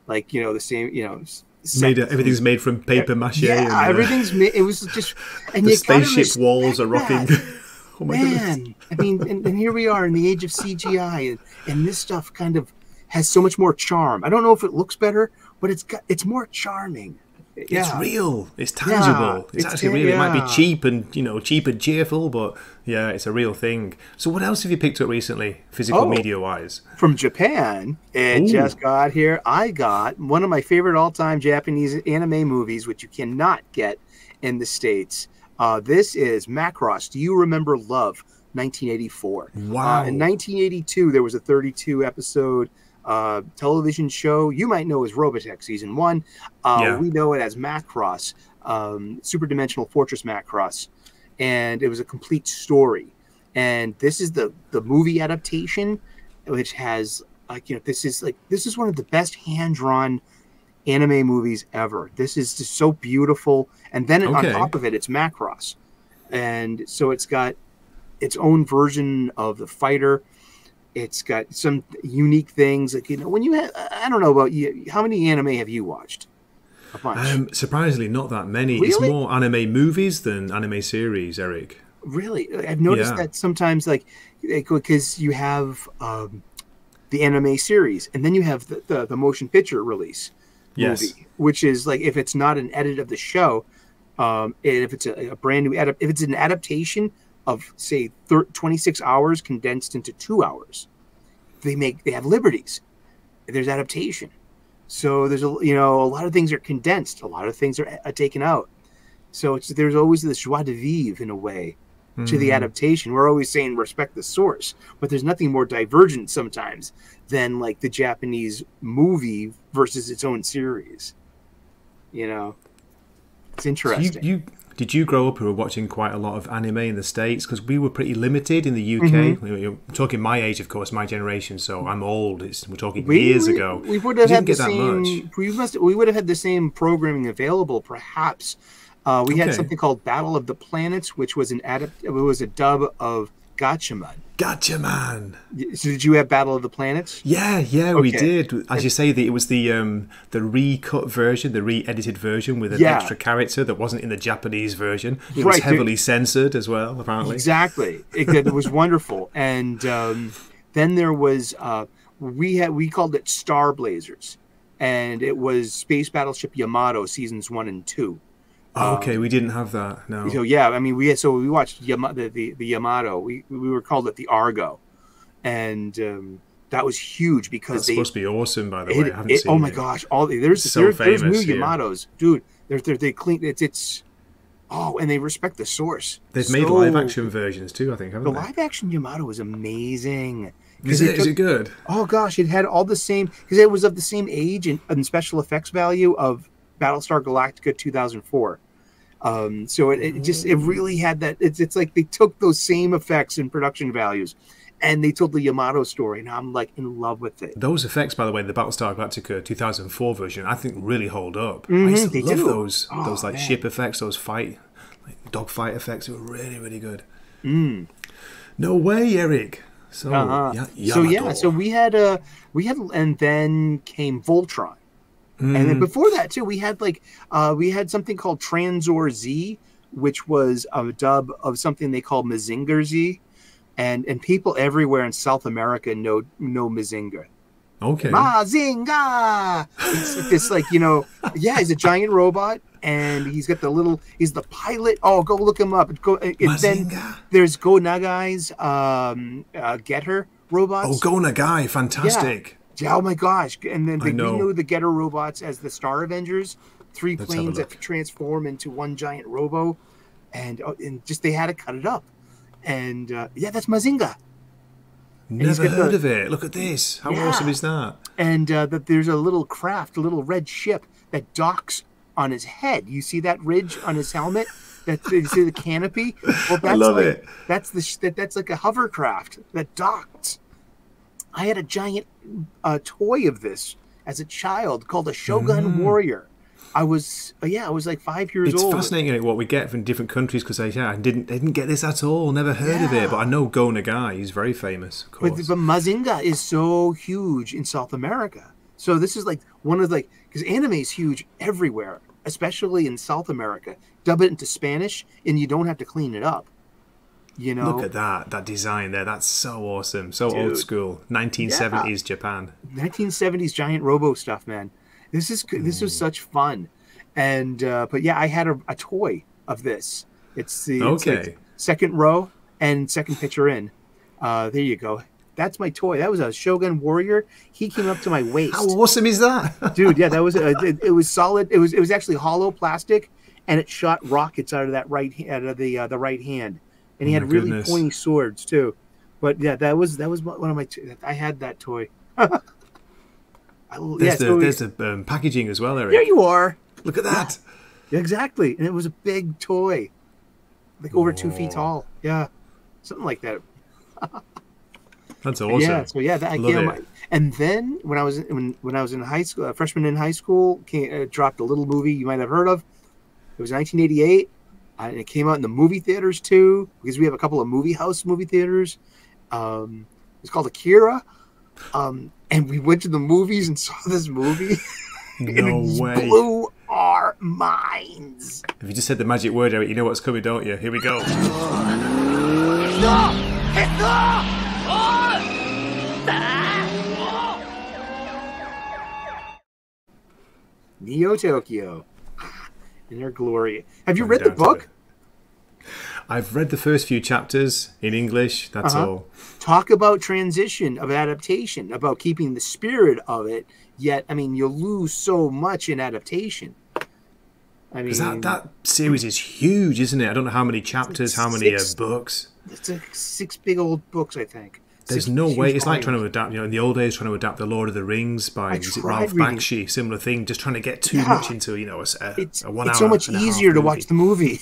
like you know the same you know. Made, everything's made from paper mache. Yeah, and, uh, everything's made. It was just and the spaceship walls are rocking. oh my goodness. Man, I mean, and, and here we are in the age of CGI, and, and this stuff kind of has so much more charm. I don't know if it looks better, but it's got it's more charming. It's Yeah. real. It's tangible. it's, it's- actually real. It might be cheap and you know cheap and cheerful, but yeah, it's a real thing. So, what else have you picked up recently, physical Oh. media wise? From Japan, it Ooh. just got here. I got one of my favorite all-time Japanese anime movies, which you cannot get in the states. Uh, this is Macross. Do you remember Love? 1984. Wow. Uh, in 1982, there was a 32 episode uh, television show you might know as Robotech season one. Uh, Yeah. We know it as Macross, um, Super Dimensional Fortress Macross, and it was a complete story. And this is the the movie adaptation, which has like you know this is like this is one of the best hand drawn anime movies ever. This is just so beautiful, and then Okay. on top of it, it's Macross, and so it's got its own version of the fighter. It's got some unique things like you know when you have I don't know about you how many anime have you watched? A bunch. Um, surprisingly, not that many. It's Really? more anime movies than anime series, Eric. really, I've noticed Yeah. that sometimes like because you have um, the anime series and then you have the, the, the motion picture release Yes. movie, which is like if it's not an edit of the show, um, and if it's a, a brand new edit, if it's an adaptation of say thir- 26 hours condensed into two hours, they make they have liberties. There's adaptation, so there's a you know a lot of things are condensed, a lot of things are, are taken out. So it's there's always this joie de vivre in a way to the Mhm. adaptation. We're always saying respect the source, but there's nothing more divergent sometimes than like the Japanese movie versus its own series. You know, it's So you, interesting. you did you grow up who were watching quite a lot of anime in the states? Because we were pretty limited in the UK. Mm-hmm. We- You're talking my age, of course, my generation. So I'm old. It's, we're talking We- years we- ago. we would have had the same. We must. We would have had the same programming available, perhaps. Uh, we had something called Battle of the Planets, which was an adapt. It was a dub of Gatchaman. Gotcha, man. So did you have Battle of the Planets? Yeah, yeah, we did. As you say, the, it was the um, the recut version, the re-edited version with an Yeah. extra character that wasn't in the Japanese version. It Right, was dude. heavily censored as well, apparently. Exactly. It, it was wonderful. And um, then there was uh, we had we called it Star Blazers, and it was Space Battleship Yamato seasons one and two. Oh, okay, we didn't have that. No. So yeah, I mean we so we watched Yama, the, the the Yamato. We we were called it the Argo, and um, that was huge because That's they. supposed to be awesome, by the it- way. I haven't it- seen oh my it. gosh! All the- there's So there, there's new yeah. Yamatos, dude. They're, they're they clean. It's it's. Oh, and they respect the source. They've made live action versions too, I think, The haven't they? live action Yamato was amazing. Is it, is took- it good? Oh gosh, it had all the same because it was of the same age and, and special effects value of Battlestar Galactica 2004. Um, so it, it just it really had that. It's it's like they took those same effects and production values, and they told the Yamato story, and I'm like in love with it. Those effects, by the way, the Battlestar Galactica 2004 version, I think really hold up. I Mhm, used to they love do. those Oh, those like man. ship effects, those fight like dogfight effects. They were really really good. Mm. No way, Eric. So Uh-huh. Ya- So yeah, so we had a we had, and then came Voltron. And then Mm, before that too we had like uh we had something called Tranzor Z which was a dub of something they call mazinger z. And and people everywhere in south america know know mazinger. Okay. mazinga it's this like you know yeah he's a giant robot and he's got the little he's the pilot. Oh go look him up. Go and then there's go nagai's um uh, Getter robots. Oh, Go Nagai, fantastic. yeah, oh my gosh! And then they, we know. know the Getter robots as the Star Avengers, three Let's planes that transform into one giant robo, and uh, and just they had to cut it up, and uh, yeah, that's Mazinga, Never heard the- of it. Look at this. How Yeah. awesome is that? and uh, that there's a little craft, a little red ship that docks on his head. You see that ridge on his helmet? That you see the canopy? Well, that's love like, it. That's the sh- that, that's like a hovercraft that docked. I had a giant uh, toy of this as a child called a Shogun Mm. Warrior, I was uh, yeah, I was like five years It's old. It's fascinating what we get from different countries because I, yeah, I didn't, I didn't get this at all. Never heard of it, but I know Go Nagai. He's very famous, of But, course. but Mazinga is so huge in South America. So this is like one of like because anime is huge everywhere, especially in South America. Dub it into Spanish, and you don't have to clean it up. You know, Look at that, that design there. That's so awesome, so old school, 1970s Japan. 1970s giant robo stuff, man. This is this was such fun, and uh, but yeah, I had a, a toy of this. It's the it's like Okay. second row and second picture in. Uh, there you go. That's my toy. That was a Shogun Warrior. He came up to my waist. How awesome is that? dude yeah that was a, it, it was solid it was it was actually hollow plastic and it shot rockets out of that right out of the uh, the right hand and he Oh had really goodness. pointy swords too but yeah that was that was one of my I had that toy I, yeah, There's, so the, there's the um, packaging as well, Eric. there you are Look at that. exactly and it was a big toy like over two feet tall yeah something like that That's awesome. Yeah, so yeah, that Love yeah, it. and then when I was in, when when I was in high school, a freshman in high school, came, uh, dropped a little movie you might have heard of. It was 1988, uh, and it came out in the movie theaters too because we have a couple of movie house movie theaters. Um, it's called Akira, um, and we went to the movies and saw this movie. No it way. blew our minds. If you just said the magic word, Eric, you know what's coming, don't you? Here we go. Neo Tokyo, in their glory. Have you Coming read the book? I've read the first few chapters in English. That's Uh-huh. all. talk about transition of adaptation about keeping the spirit of it yet i mean you lose so much in adaptation i mean that, that series is huge, isn't it? I don't know how many chapters, how many uh, books. it's like six big old books i think There's no way. It's like trying to adapt. You know, in the old days, trying to adapt the Lord of the Rings by is it Ralph reading- Bakshi. Similar thing. Just trying to get too Yeah. much into you know a, a- it's, a one it's hour. It's so much and a half easier to watch the movie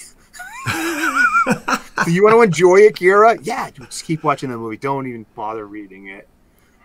do you want to enjoy akira yeah just keep watching the movie don't even bother reading it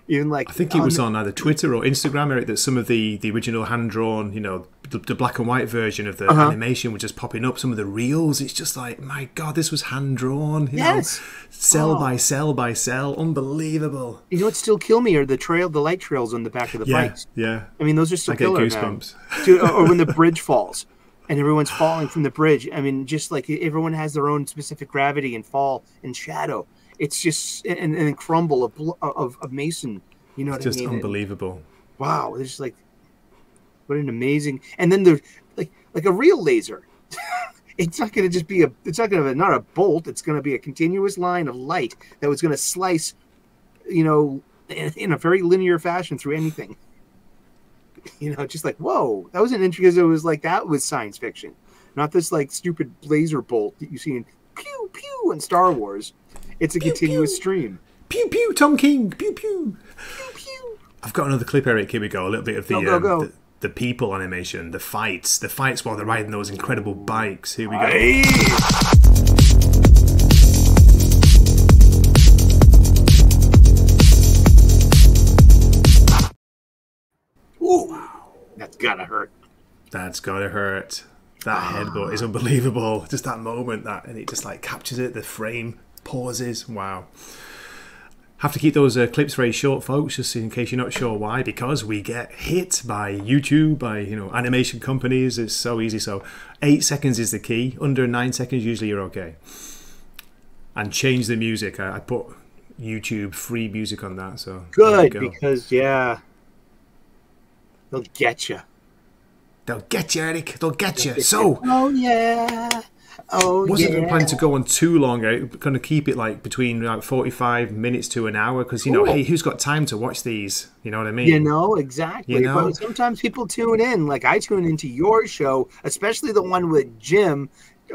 even like I think it was on either Twitter or Instagram, Eric, that some of the, the original hand drawn, you know, the, the black and white version of the Uh-huh. animation was just popping up. Some of the reels, it's just like, my God, this was hand drawn. You Yes. know, cell Oh. by cell by cell, unbelievable. you know what still kill me are the trail the light trails on the back of the Yeah, bikes yeah. I mean, those are still I get killer, goosebumps. Dude, or, when the bridge falls and everyone's falling from the bridge. I mean, just like everyone has their own specific gravity and fall and shadow. It's just and, and crumble of, of of mason. You know what Just I mean? unbelievable. Wow, it's just like what an amazing. And then there's like like a real laser. it's not going to just be a. It's not going to not a bolt. It's going to be a continuous line of light that was going to slice, you know, in, in a very linear fashion through anything. You know, just like whoa, that was an interesting because it was like that was science fiction, not this like stupid laser bolt that you see in pew pew in Star Wars. It's a Pew, continuous pew. stream. Pew pew, Tom King. Pew pew. Pew pew. I've got another clip, Eric. Here we go. A little bit of the Go, go, um, go. The, the people animation, the fights, the fights while they're riding those incredible bikes. Here we go. Hey! Ooh, that's gotta hurt. That's gotta hurt. That ah. headbutt is unbelievable. Just that moment, that and it just like captures it. The frame pauses. Wow. Have to keep those uh, clips very short, folks, just in case you're not sure why. Because we get hit by YouTube, by you know animation companies. It's so easy. So eight seconds is the key. Under nine seconds, usually you're okay. And change the music. I, I put YouTube free music on that. So Good go. because yeah, they'll get you. They'll get you, Eric. They'll get you. So. oh yeah, oh wasn't yeah. planning to go on too long. Eh? I'm going to keep it like between like 45 minutes to an hour because you know, hey, who's got time to watch these? You know what I mean? You know exactly. You know? But sometimes people tune in, like I tune into your show, especially the one with Jim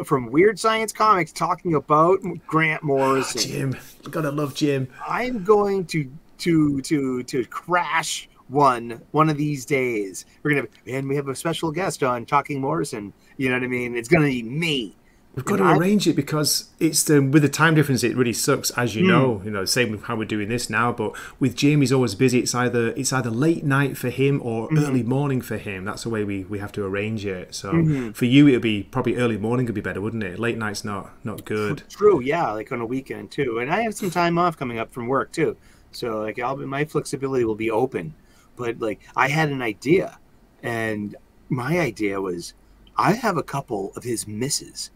from Weird Science Comics talking about Grant ah, Morrison. Jim, gotta love Jim. I'm going to to to to crash one one of these days. We're gonna and we have a special guest on talking Morrison. You know what I mean? It's gonna be me. We've got to arrange it because it's the with the time difference. It really sucks, as you know. You know, same with how we're doing this now. But with Jim, he's always busy. It's either it's either late night for him or Mm-hmm. early morning for him. That's the way we, we have to arrange it. So Mm-hmm. for you, it'd be probably early morning would be better, wouldn't it? Late night's not not good. True, yeah, like on a weekend too. And I have some time off coming up from work too. So like I'll be, my flexibility will be open. But like I had an idea and my idea was I have a couple of his misses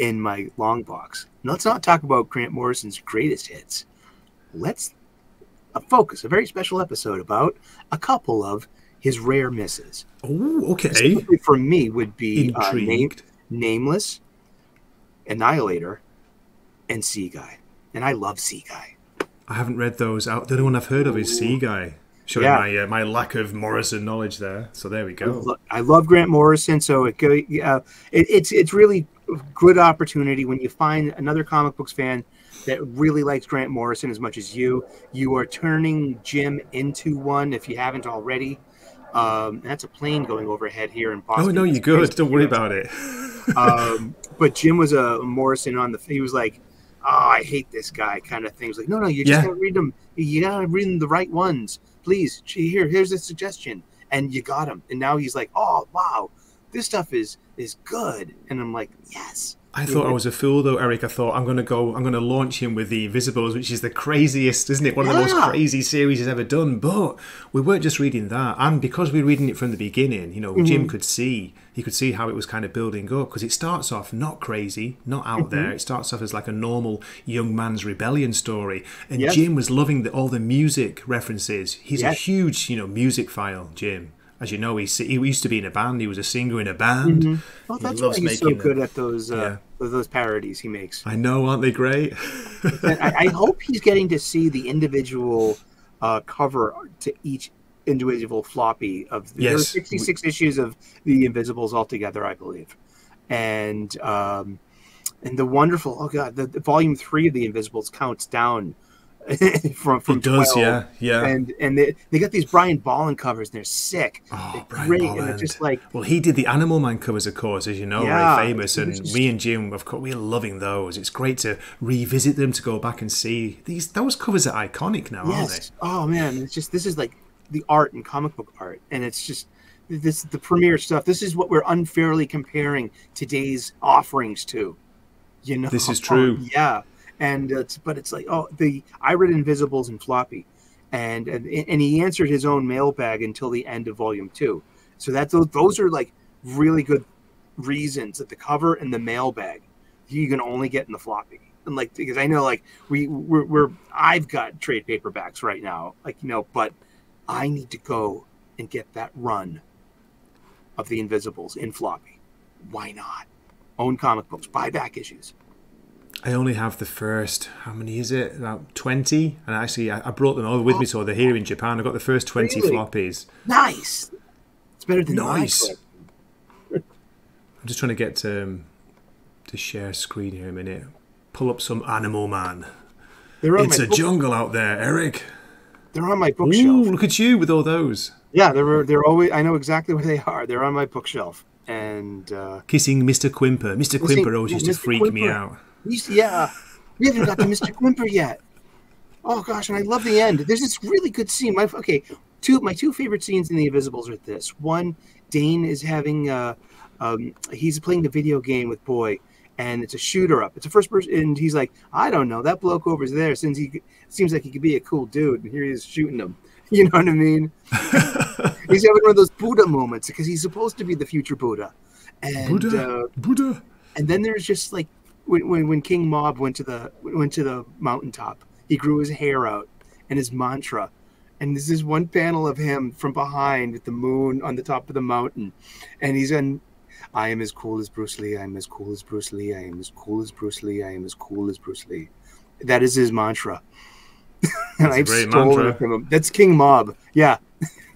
in my long box. Now, let's not talk about Grant Morrison's greatest hits. Let's focus a very special episode about a couple of his rare misses. Oh, okay. Specifically for me would be uh, name, Nameless, Annihilator, and Seaguy. And I love Seaguy. I haven't read those out. The only one I've heard of is Seaguy. Showing Yeah. my uh, my lack of Morrison knowledge there. So there we I, go. lo- I love Grant Morrison, so it, uh, it it's it's really good opportunity when you find another comic books fan that really likes Grant Morrison as much as you. You are turning Jim into one if you haven't already. Um, that's a plane going overhead here in Boston. Oh no, you're good. Don't worry about it. um, but Jim was a Morrison on the. He was like, "Oh, I hate this guy," kind of thing. He was like, "No, no, you just Yeah. gotta read them. You gotta read them the right ones, please. Here, here's a suggestion," and you got him. And now he's like, "Oh, wow, this stuff is is good." And I'm like, "Yes." I thought I was a fool though, Eric. I thought I'm gonna go. I'm gonna launch him with the Invisibles, which is the craziest, isn't it? One of the most crazy series he's ever done. But we weren't just reading that, and because we we're reading it from the beginning, you know, Mm-hmm. Jim could see. He could see how it was kind of building up because it starts off not crazy, not out Mm-hmm. there. It starts off as like a normal young man's rebellion story, and Yes. Jim was loving the, all the music references. He's a huge, you know, music file, Jim. As you know, he he used to be in a band. He was a singer in a band. Well, He that's why loves he's so good at those uh, those parodies he makes. I know, aren't they great? I, I hope he's getting to see the individual uh, cover to each individual floppy of the, there are Yes. 66 issues of the Invisibles altogether, I believe, and um, and the wonderful oh god, the, the volume three of the Invisibles counts down from from It does, 12. yeah, yeah. and and they, they got these Brian Bolland covers and they're sick, Oh, they're Brian great, and Bolland. they're just like Well, he did the Animal Man covers, of course, as you know, Yeah, very famous. And just- me and Jim, of course, we're loving those. It's great to revisit them, to go back and see these. Those covers are iconic now, Yes. Oh man, it's just this is like the art and comic book art, and it's just this the premier stuff. This is what we're unfairly comparing today's offerings to. You know, This is oh, true. Yeah, and it's but it's like oh the I read Invisibles and floppy, and and and he answered his own mailbag until the end of volume two. So that those those are like really good reasons that the cover and the mailbag you can only get in the floppy. And like because I know like we we're, we're I've got trade paperbacks right now, like you know, but I need to go and get that run of the Invisibles in floppy. Why not? Own comic books, buy back issues. I only have the first. How many is it? About twenty. And actually, I, I brought them over with me, so they're here in Japan. I got the first twenty Really? floppies. Nice. It's better than Nice. I'm just trying to get um, to share screen here a minute. Pull up some Animal Man. They're on It's a book- jungle out there, Eric. They're on my Ooh, bookshelf. look at you with all those. Yeah, they're they're always. I know exactly where they are. They're on my bookshelf, and uh, Kissing Mr. Quimper. Mr. Kissing- Quimper always used to Mr. freak me out. He's, yeah, we haven't got to Mr. Quimper yet. Oh gosh, and I love the end. There's this really good scene. My okay, two my two favorite scenes in The Invisibles are this. One, Dane is having uh, um, he's playing the video game with Boy, and it's a shooter up. It's a first person, and he's like, I don't know, that bloke over there, since he seems like he could be a cool dude, and here he is shooting him. You know what I mean? he's having one of those Buddha moments because he's supposed to be the future Buddha, and Buddha. Uh, Buddha. and then there's just like when, when when King Mob went to the went to the mountaintop, he grew his hair out and his mantra. And this is one panel of him from behind with the moon on the top of the mountain, and he's in. I am as cool as Bruce Lee. I am as cool as Bruce Lee. I am as cool as Bruce Lee. I am as cool as Bruce Lee. That is his mantra. and I've great stolen mantra. it from him. That's King Mob. Yeah.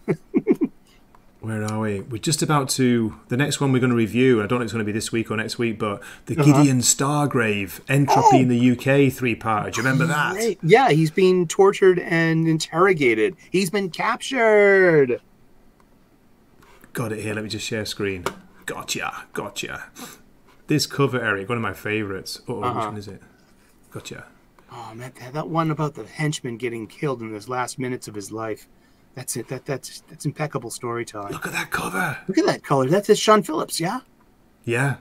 Where are we? We're just about to. The next one we're going to review, I don't know if it's going to be this week or next week, but the Uh-huh. Gideon Stargrave Entropy in the UK three part. Do you remember that? Yeah, he's being tortured and interrogated. He's been captured. Got it here. Let me just share screen. Gotcha. Gotcha. this cover, Eric, one of my favorites. Oh, which Uh-huh. one is it? Gotcha. Oh man, that, that one about the henchman getting killed in his last minutes of his life. That's it. That that's that's impeccable storytelling. Look at that cover. Look at that color. That's it's Sean Phillips, yeah. Yeah.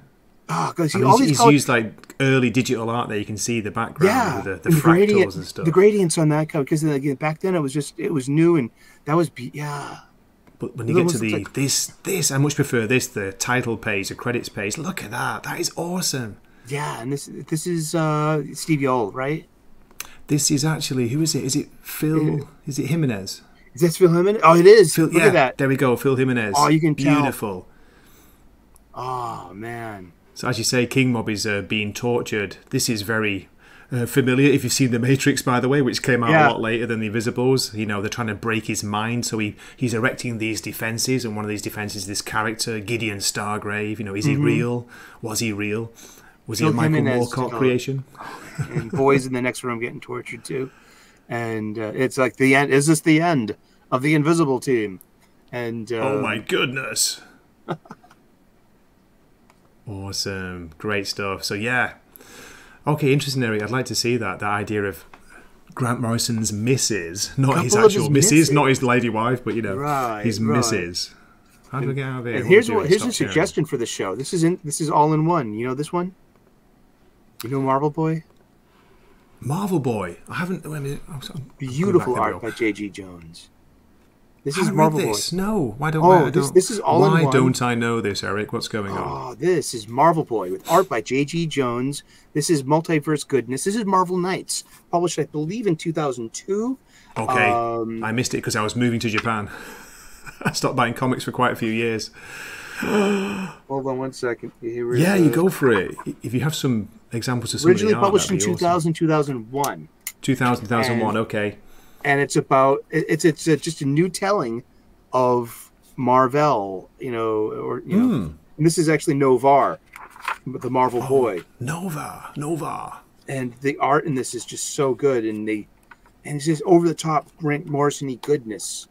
Oh, because I mean, all he's, these he's used like early digital art there. You can see the background yeah, with the, the fractals gradient- and stuff. The gradients on that cover, because again, back then it was just it was new and that was be- yeah. But when you get to the like- this this, I much prefer this. The title page, the credits page. Look at that. That is awesome. Yeah, and this this is uh Steve Yeowell, right? This is actually who is it? Is it Phil? Is it Jimenez? Is that Phil Jimenez? Oh, it is. Phil, Look yeah, at that. there we go. Phil Jimenez. Oh, you can tell. beautiful. Oh man. So as you say, King Mob is uh, being tortured. This is very uh, familiar. If you've seen The Matrix, by the way, which came out Yeah. a lot later than The Invisibles, you know they're trying to break his mind. So he he's erecting these defenses, and one of these defenses is this character Gideon Stargrave. You know, is he real? Was he real? Was he Mm-hmm. A Michael Jimenez Moorcock creation? and boys in the next room getting tortured too. And uh, it's like the end. Is this the end of the Invisible Team? And uh, oh my goodness! awesome, great stuff. So yeah, okay, interesting, Eric. I'd like to see that. That idea of Grant Morrison's missus, not his actual missus, misses. not his lady wife, but you know, Right, his right. missus. How do we get out of here? And here's what here's a sharing. suggestion for the show. This is in this is all in one. You know this one? You know Marvel Boy? Marvel Boy. I haven't. A minute. I'm sorry. Beautiful Go back, there we art by J.G. Jones. This I is Marvel read Boy. No, why don't Oh, I this- don't- this is all Why don't I know this, Eric? What's going on? Oh, this is Marvel Boy with art by J.G. Jones. This is Multiverse Goodness. This is Marvel Knights, published, I believe, in 2002. Okay, Um, I missed it because I was moving to Japan. I stopped buying comics for quite a few years. Hold on one second. Yeah, you uh, go for it. If you have some examples of Originally of the art, published in that'd be awesome. 2000, 2001. 2000, 2001, And- okay. and it's about it's it's a, just a new telling of Marvel, you know, or you know, Hmm. and this is actually Noh-Varr, the Marvel Oh. boy, Nova, Nova. and the art in this is just so good, and they and it's just over the top Grant Morrison goodness.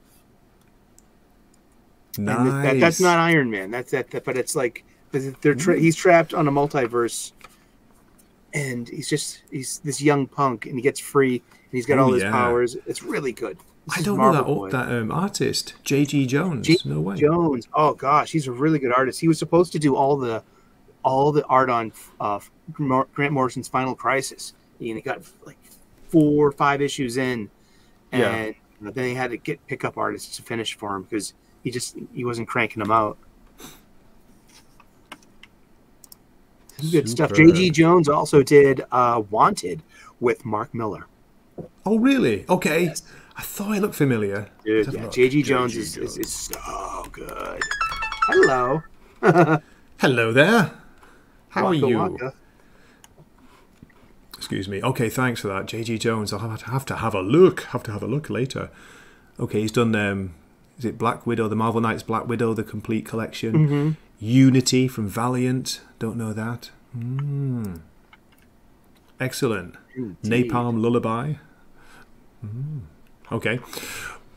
And Nice. that, that's not Iron Man. That's that, that but it's like they're tra- he's trapped on a multiverse, and he's just he's this young punk, and he gets free, and he's got Oh, all his yeah. powers. It's really good. This I don't know that that um, artist, J.G. Jones. J. no way. Jones. Oh gosh, he's a really good artist. He was supposed to do all the all the art on uh, Grant Morrison's Final Crisis. And he got like four or five issues in, Yeah. and then they had to get pickup artists to finish for him because he just he wasn't cranking them out. Good stuff. Superb. J.G. Jones also did uh, Wanted with Mark Millar. Oh, really? Okay. I thought I looked familiar. Dude, Let's have a yeah. J.G. Jones J.G. is, is, Jones. is so good. Hello. Hello there. How Waka are you? waka. Excuse me. Okay, thanks for that, JG Jones. I'll have to have to have a look. Have to have a look later. Okay, he's done. Um, is it Black Widow? The Marvel Knights Black Widow, the complete collection. Mm-hmm. Unity from Valiant. Don't know that. Mm. Excellent. Indeed. Napalm Lullaby. Mm. Okay.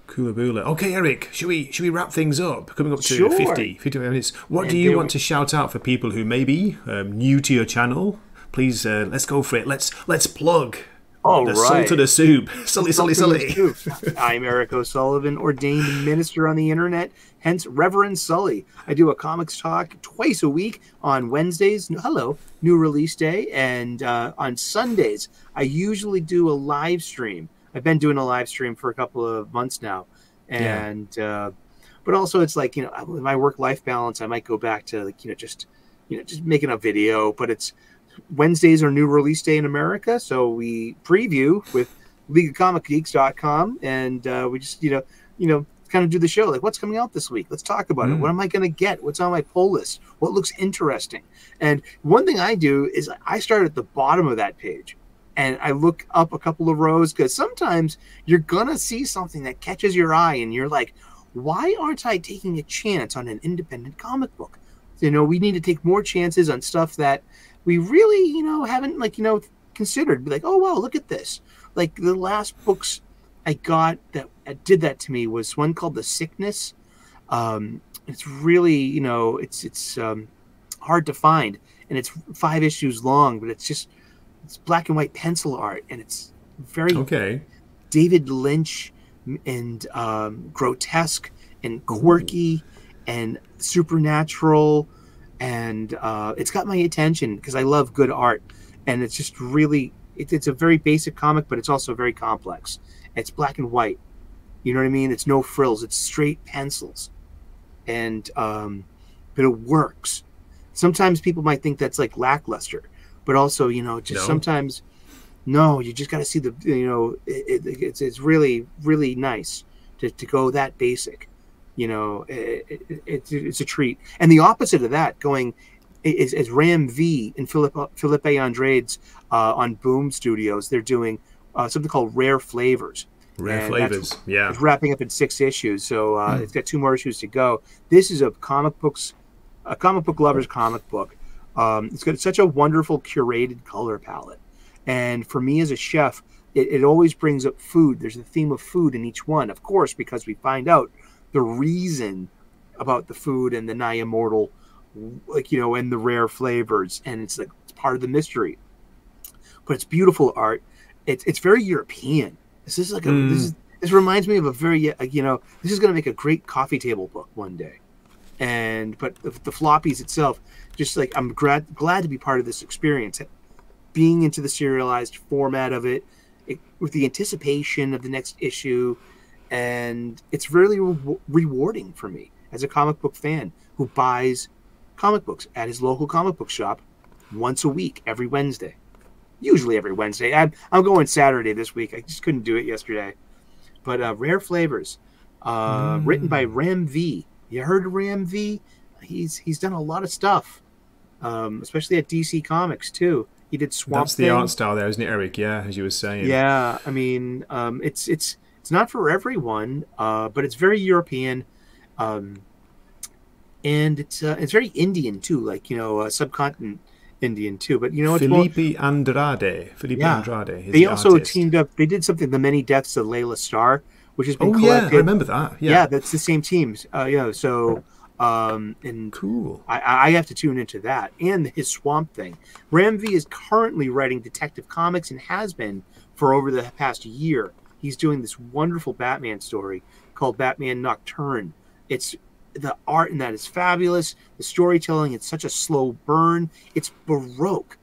Coolaboola. Okay, Eric, should we should we wrap things up? Coming up to Sure. 50, 50 minutes. What do you want we- to shout out for people who may be um, new to your channel? Please, uh, let's go for it. Let's let's plug All the right. salt of the soup. Sully, sully, sully. I'm Eric O'Sullivan, ordained minister on the internet, hence Reverend Sully. I do a comics talk twice a week on Wednesdays. Hello, new release day, and uh, on Sundays I usually do a live stream. I've been doing a live stream for a couple of months now, Yeah. and uh, but also it's like you know with my work life balance, I might go back to like you know just you know just making a video, but it's Wednesdays are new release day in America, so we preview with League of Comic leagueofcomicgeeks.com and uh, we just you know you know kind of do the show? Like what's coming out this week? Let's talk about it. Mm. what am i going to get? What's on my pull list? What looks interesting? And one thing i do is i start at the bottom of that page and i look up a couple of rows because sometimes you're going to see something that catches your eye and you're like why aren't i taking a chance on an independent comic book? You know we need to take more chances on stuff that we really you know haven't like you know considered. Be like oh wow look at this. Like the last books i got that that did that to me was one called the sickness um it's really you know it's it's um hard to find and it's five issues long, but it's just it's black and white pencil art, and it's very Okay. David Lynch and um, grotesque and quirky and supernatural, and uh, it's got my attention because I love good art, and it's just really it, it's a very basic comic, but it's also very complex. It's black and white, you know what I mean? It's no frills. It's straight pencils, and um, but it works. Sometimes people might think that's like lackluster, but also you know just No. sometimes no, you just got to see the you know it, it, it's it's really really nice to, to go that basic. You know, it, it, it's it's a treat. And the opposite of that, going is, is Ram V and Philip Felipe Andrade's uh, on Boom Studios. They're doing uh, something called Rare Flavors. Rare And flavors. Yeah. It's wrapping up in six issues, so uh, it's got two more issues to go. This is a comic books, a comic book lover's comic book. Um, it's got such a wonderful curated color palette, and for me as a chef, it, it always brings up food. There's a theme of food in each one, of course, because we find out the reason about the food and the nigh immortal, like you know, and the rare flavors, and it's like it's part of the mystery. But it's beautiful art. It's it's very European. This is like a this is this reminds me of a very uh, you know this is going to make a great coffee table book one day. And but the, the floppies itself just like i'm glad glad to be part of this experience. Being into the serialized format of it, it with the anticipation of the next issue and it's really re- rewarding for me as a comic book fan who buys comic books at his local comic book shop once a week every wednesday usually every wednesday. I'm, I'm going saturday this week. I just couldn't do it yesterday. But uh, rare flavors uh, written by ram v. You heard of ram v? He's he's done a lot of stuff um, especially at dc comics too. He did swamp That's the Thing. art style there, isn't it, Eric? Yeah, as you were saying. Yeah, I mean, um, it's it's it's not for everyone, uh, but it's very European, um, and it's uh, it's very Indian too, like you know, uh, subcontinent Indian too. But you know, it's more, Andrade. Felipe Yeah. Andrade. they the also artist. teamed up. They did something, the many deaths of Laila Starr, which has been Oh yeah, I remember that. Yeah. yeah. that's the same teams. Uh, you know, so um, and Cool. I, I have to tune into that and his Swamp Thing. Ram V is currently writing Detective Comics and has been for over the past year. He's doing this wonderful Batman story called Batman Nocturne. It's the art in that is fabulous. The storytelling, it's such a slow burn. It's baroque.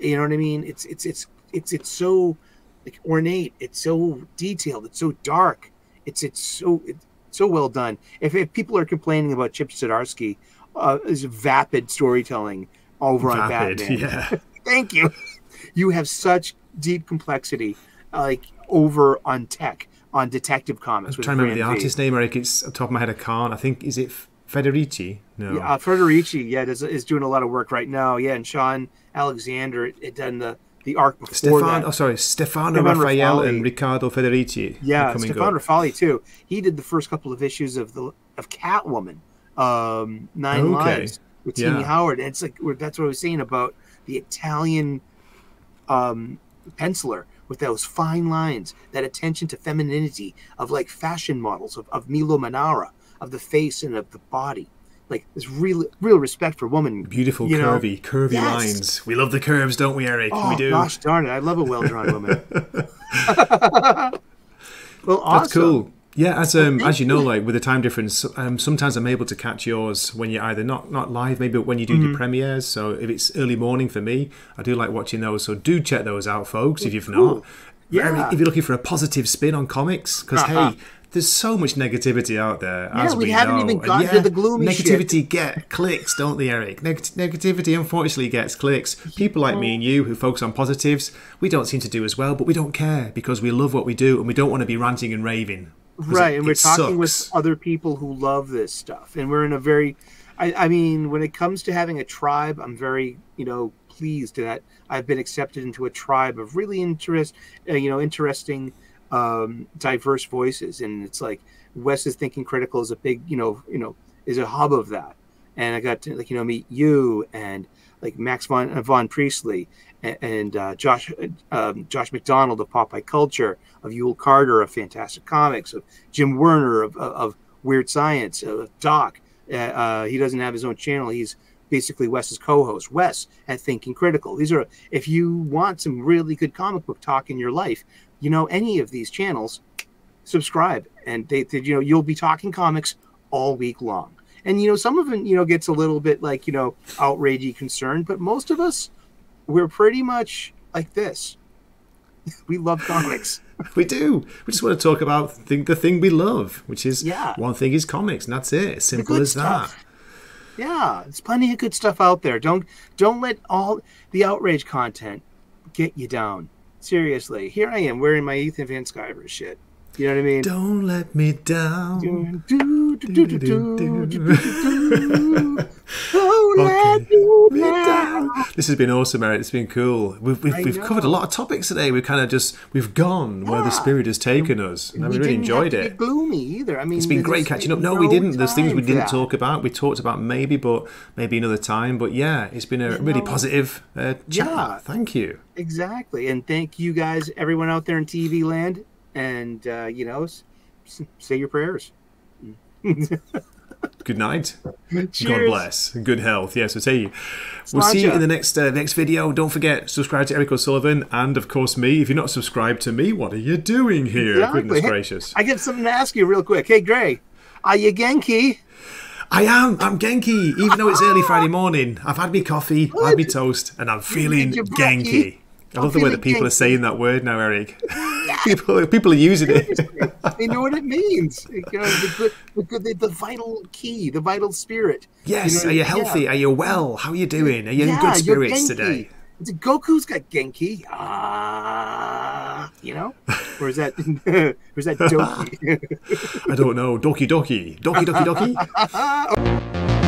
You know what I mean? It's it's it's it's it's so like ornate. It's so detailed. It's so dark. It's it's so it's so well done. If, if people are complaining about Chip Zdarsky, uh, is vapid storytelling over on Batman. Yeah. Thank you. You have such deep complexity, uh, like over on tech, on Detective Comics. I'm with trying to remember the Ram V. artist name, Eric. It's on top of my head. I can't. I think is it Federici? No. Yeah, uh, Federici, yeah, is, is doing a lot of work right now. Yeah, and Sean Alexander had done the the arc before Stefan. that. Oh, sorry, Stefano Stefan Raffaele Raffaele. and Riccardo Federici. Yeah, coming Stefan up. Raffaele too. He did the first couple of issues of the of Catwoman, um, Nine Okay. Lives with Yeah. Howard. And it's like that's what I was saying about the Italian um, penciler with those fine lines, that attention to femininity of like fashion models of, of Milo Manara, of the face and of the body. Like there's real real respect for woman. Beautiful, you know? curvy, curvy Yes. lines. We love the curves, don't we, Eric? Oh we do. gosh darn it! I love a well drawn woman. well, awesome. That's cool. Yeah, as um, as you know, like with the time difference, um, sometimes I'm able to catch yours when you're either not not live, maybe when you do Mm-hmm. your premieres. So if it's early morning for me, I do like watching those. So do check those out, folks. If you've not, Yeah. Very- if you're looking for a positive spin on comics, because Uh-huh. hey, there's so much negativity out there. Yeah, as we we, haven't know. even gotten to the gloomy Negativity get clicks, don't they, Eric? Neg- negativity unfortunately gets clicks. People like me and you who focus on positives, we don't seem to do as well, but we don't care because we love what we do and we don't want to be ranting and raving. Right it- and we're talking with other people who love this stuff and we're in a very I, I mean when it comes to having a tribe i'm very you know pleased that i've been accepted into a tribe of really interest uh, you know interesting um, diverse voices and it's like wes is thinking critical is a big you know you know is a hub of that and i got to like you know meet you and like max von, uh, von priestley and, uh, josh um, josh mcdonald of popeye culture of Yule Carter of Fantastic Comics, of Jim Werner of, of, of Weird Science, of Doc. Uh, uh, he doesn't have his own channel. He's basically Wes's co-host, Wes at Thinking Critical. These are if you want some really good comic book talk in your life, you know, any of these channels, subscribe, and they, they you know, you'll be talking comics all week long. And you know, some of it, you know, gets a little bit like you know, outragey concerned, but most of us, we're pretty much like this. we love comics. We do. We just want to talk about the, the thing we love, which is Yeah. one thing is comics, and that's it. Simple as stuff. that. Yeah, there's plenty of good stuff out there. Don't don't let all the outrage content get you down. Seriously, here I am wearing my Ethan Van Sciver shit. You know what I mean? Don't let me down. Do, do, do, do, do, do, do, do. Don't let me down. This has been awesome, Eric. It's been cool. We've, we've, we've covered a lot of topics today. We've kind of just we've gone where the spirit has taken us, and We I've really enjoyed it. Gloomy either. I mean, It's been great catching up. No, we didn't. There's things we didn't talk about. We talked about maybe, but maybe another time. But yeah, it's been a really know, positive uh, chat. yeah. Thank you. Exactly, and thank you guys, everyone out there in TV land, and uh, you know, s- say your prayers. Good night. God bless. Good health. Yes, we'll tell you. We'll see you in the next uh, next video. Don't forget, subscribe to Eric O'Sullivan and, of course, me. If you're not subscribed to me, what are you doing here? Exactly. Goodness Hey, gracious. I get something to ask you real quick. Hey, Gray, are you Genki? I am. I'm Genki. Even though it's early Friday morning, I've had me coffee, I've had me toast, and I'm feeling Genki. I love the way that people are saying that word now, Eric. people, people are using it. They know what it means. You know, the good, the good, the, the vital key, the vital spirit. Yes. know, are you yeah. healthy? Are you well? How are you doing? Are you in good spirits today? Goku's got Genki? Ah, you know, or is that, or is that Doki? I don't know. Doki Doki. Doki Doki Doki.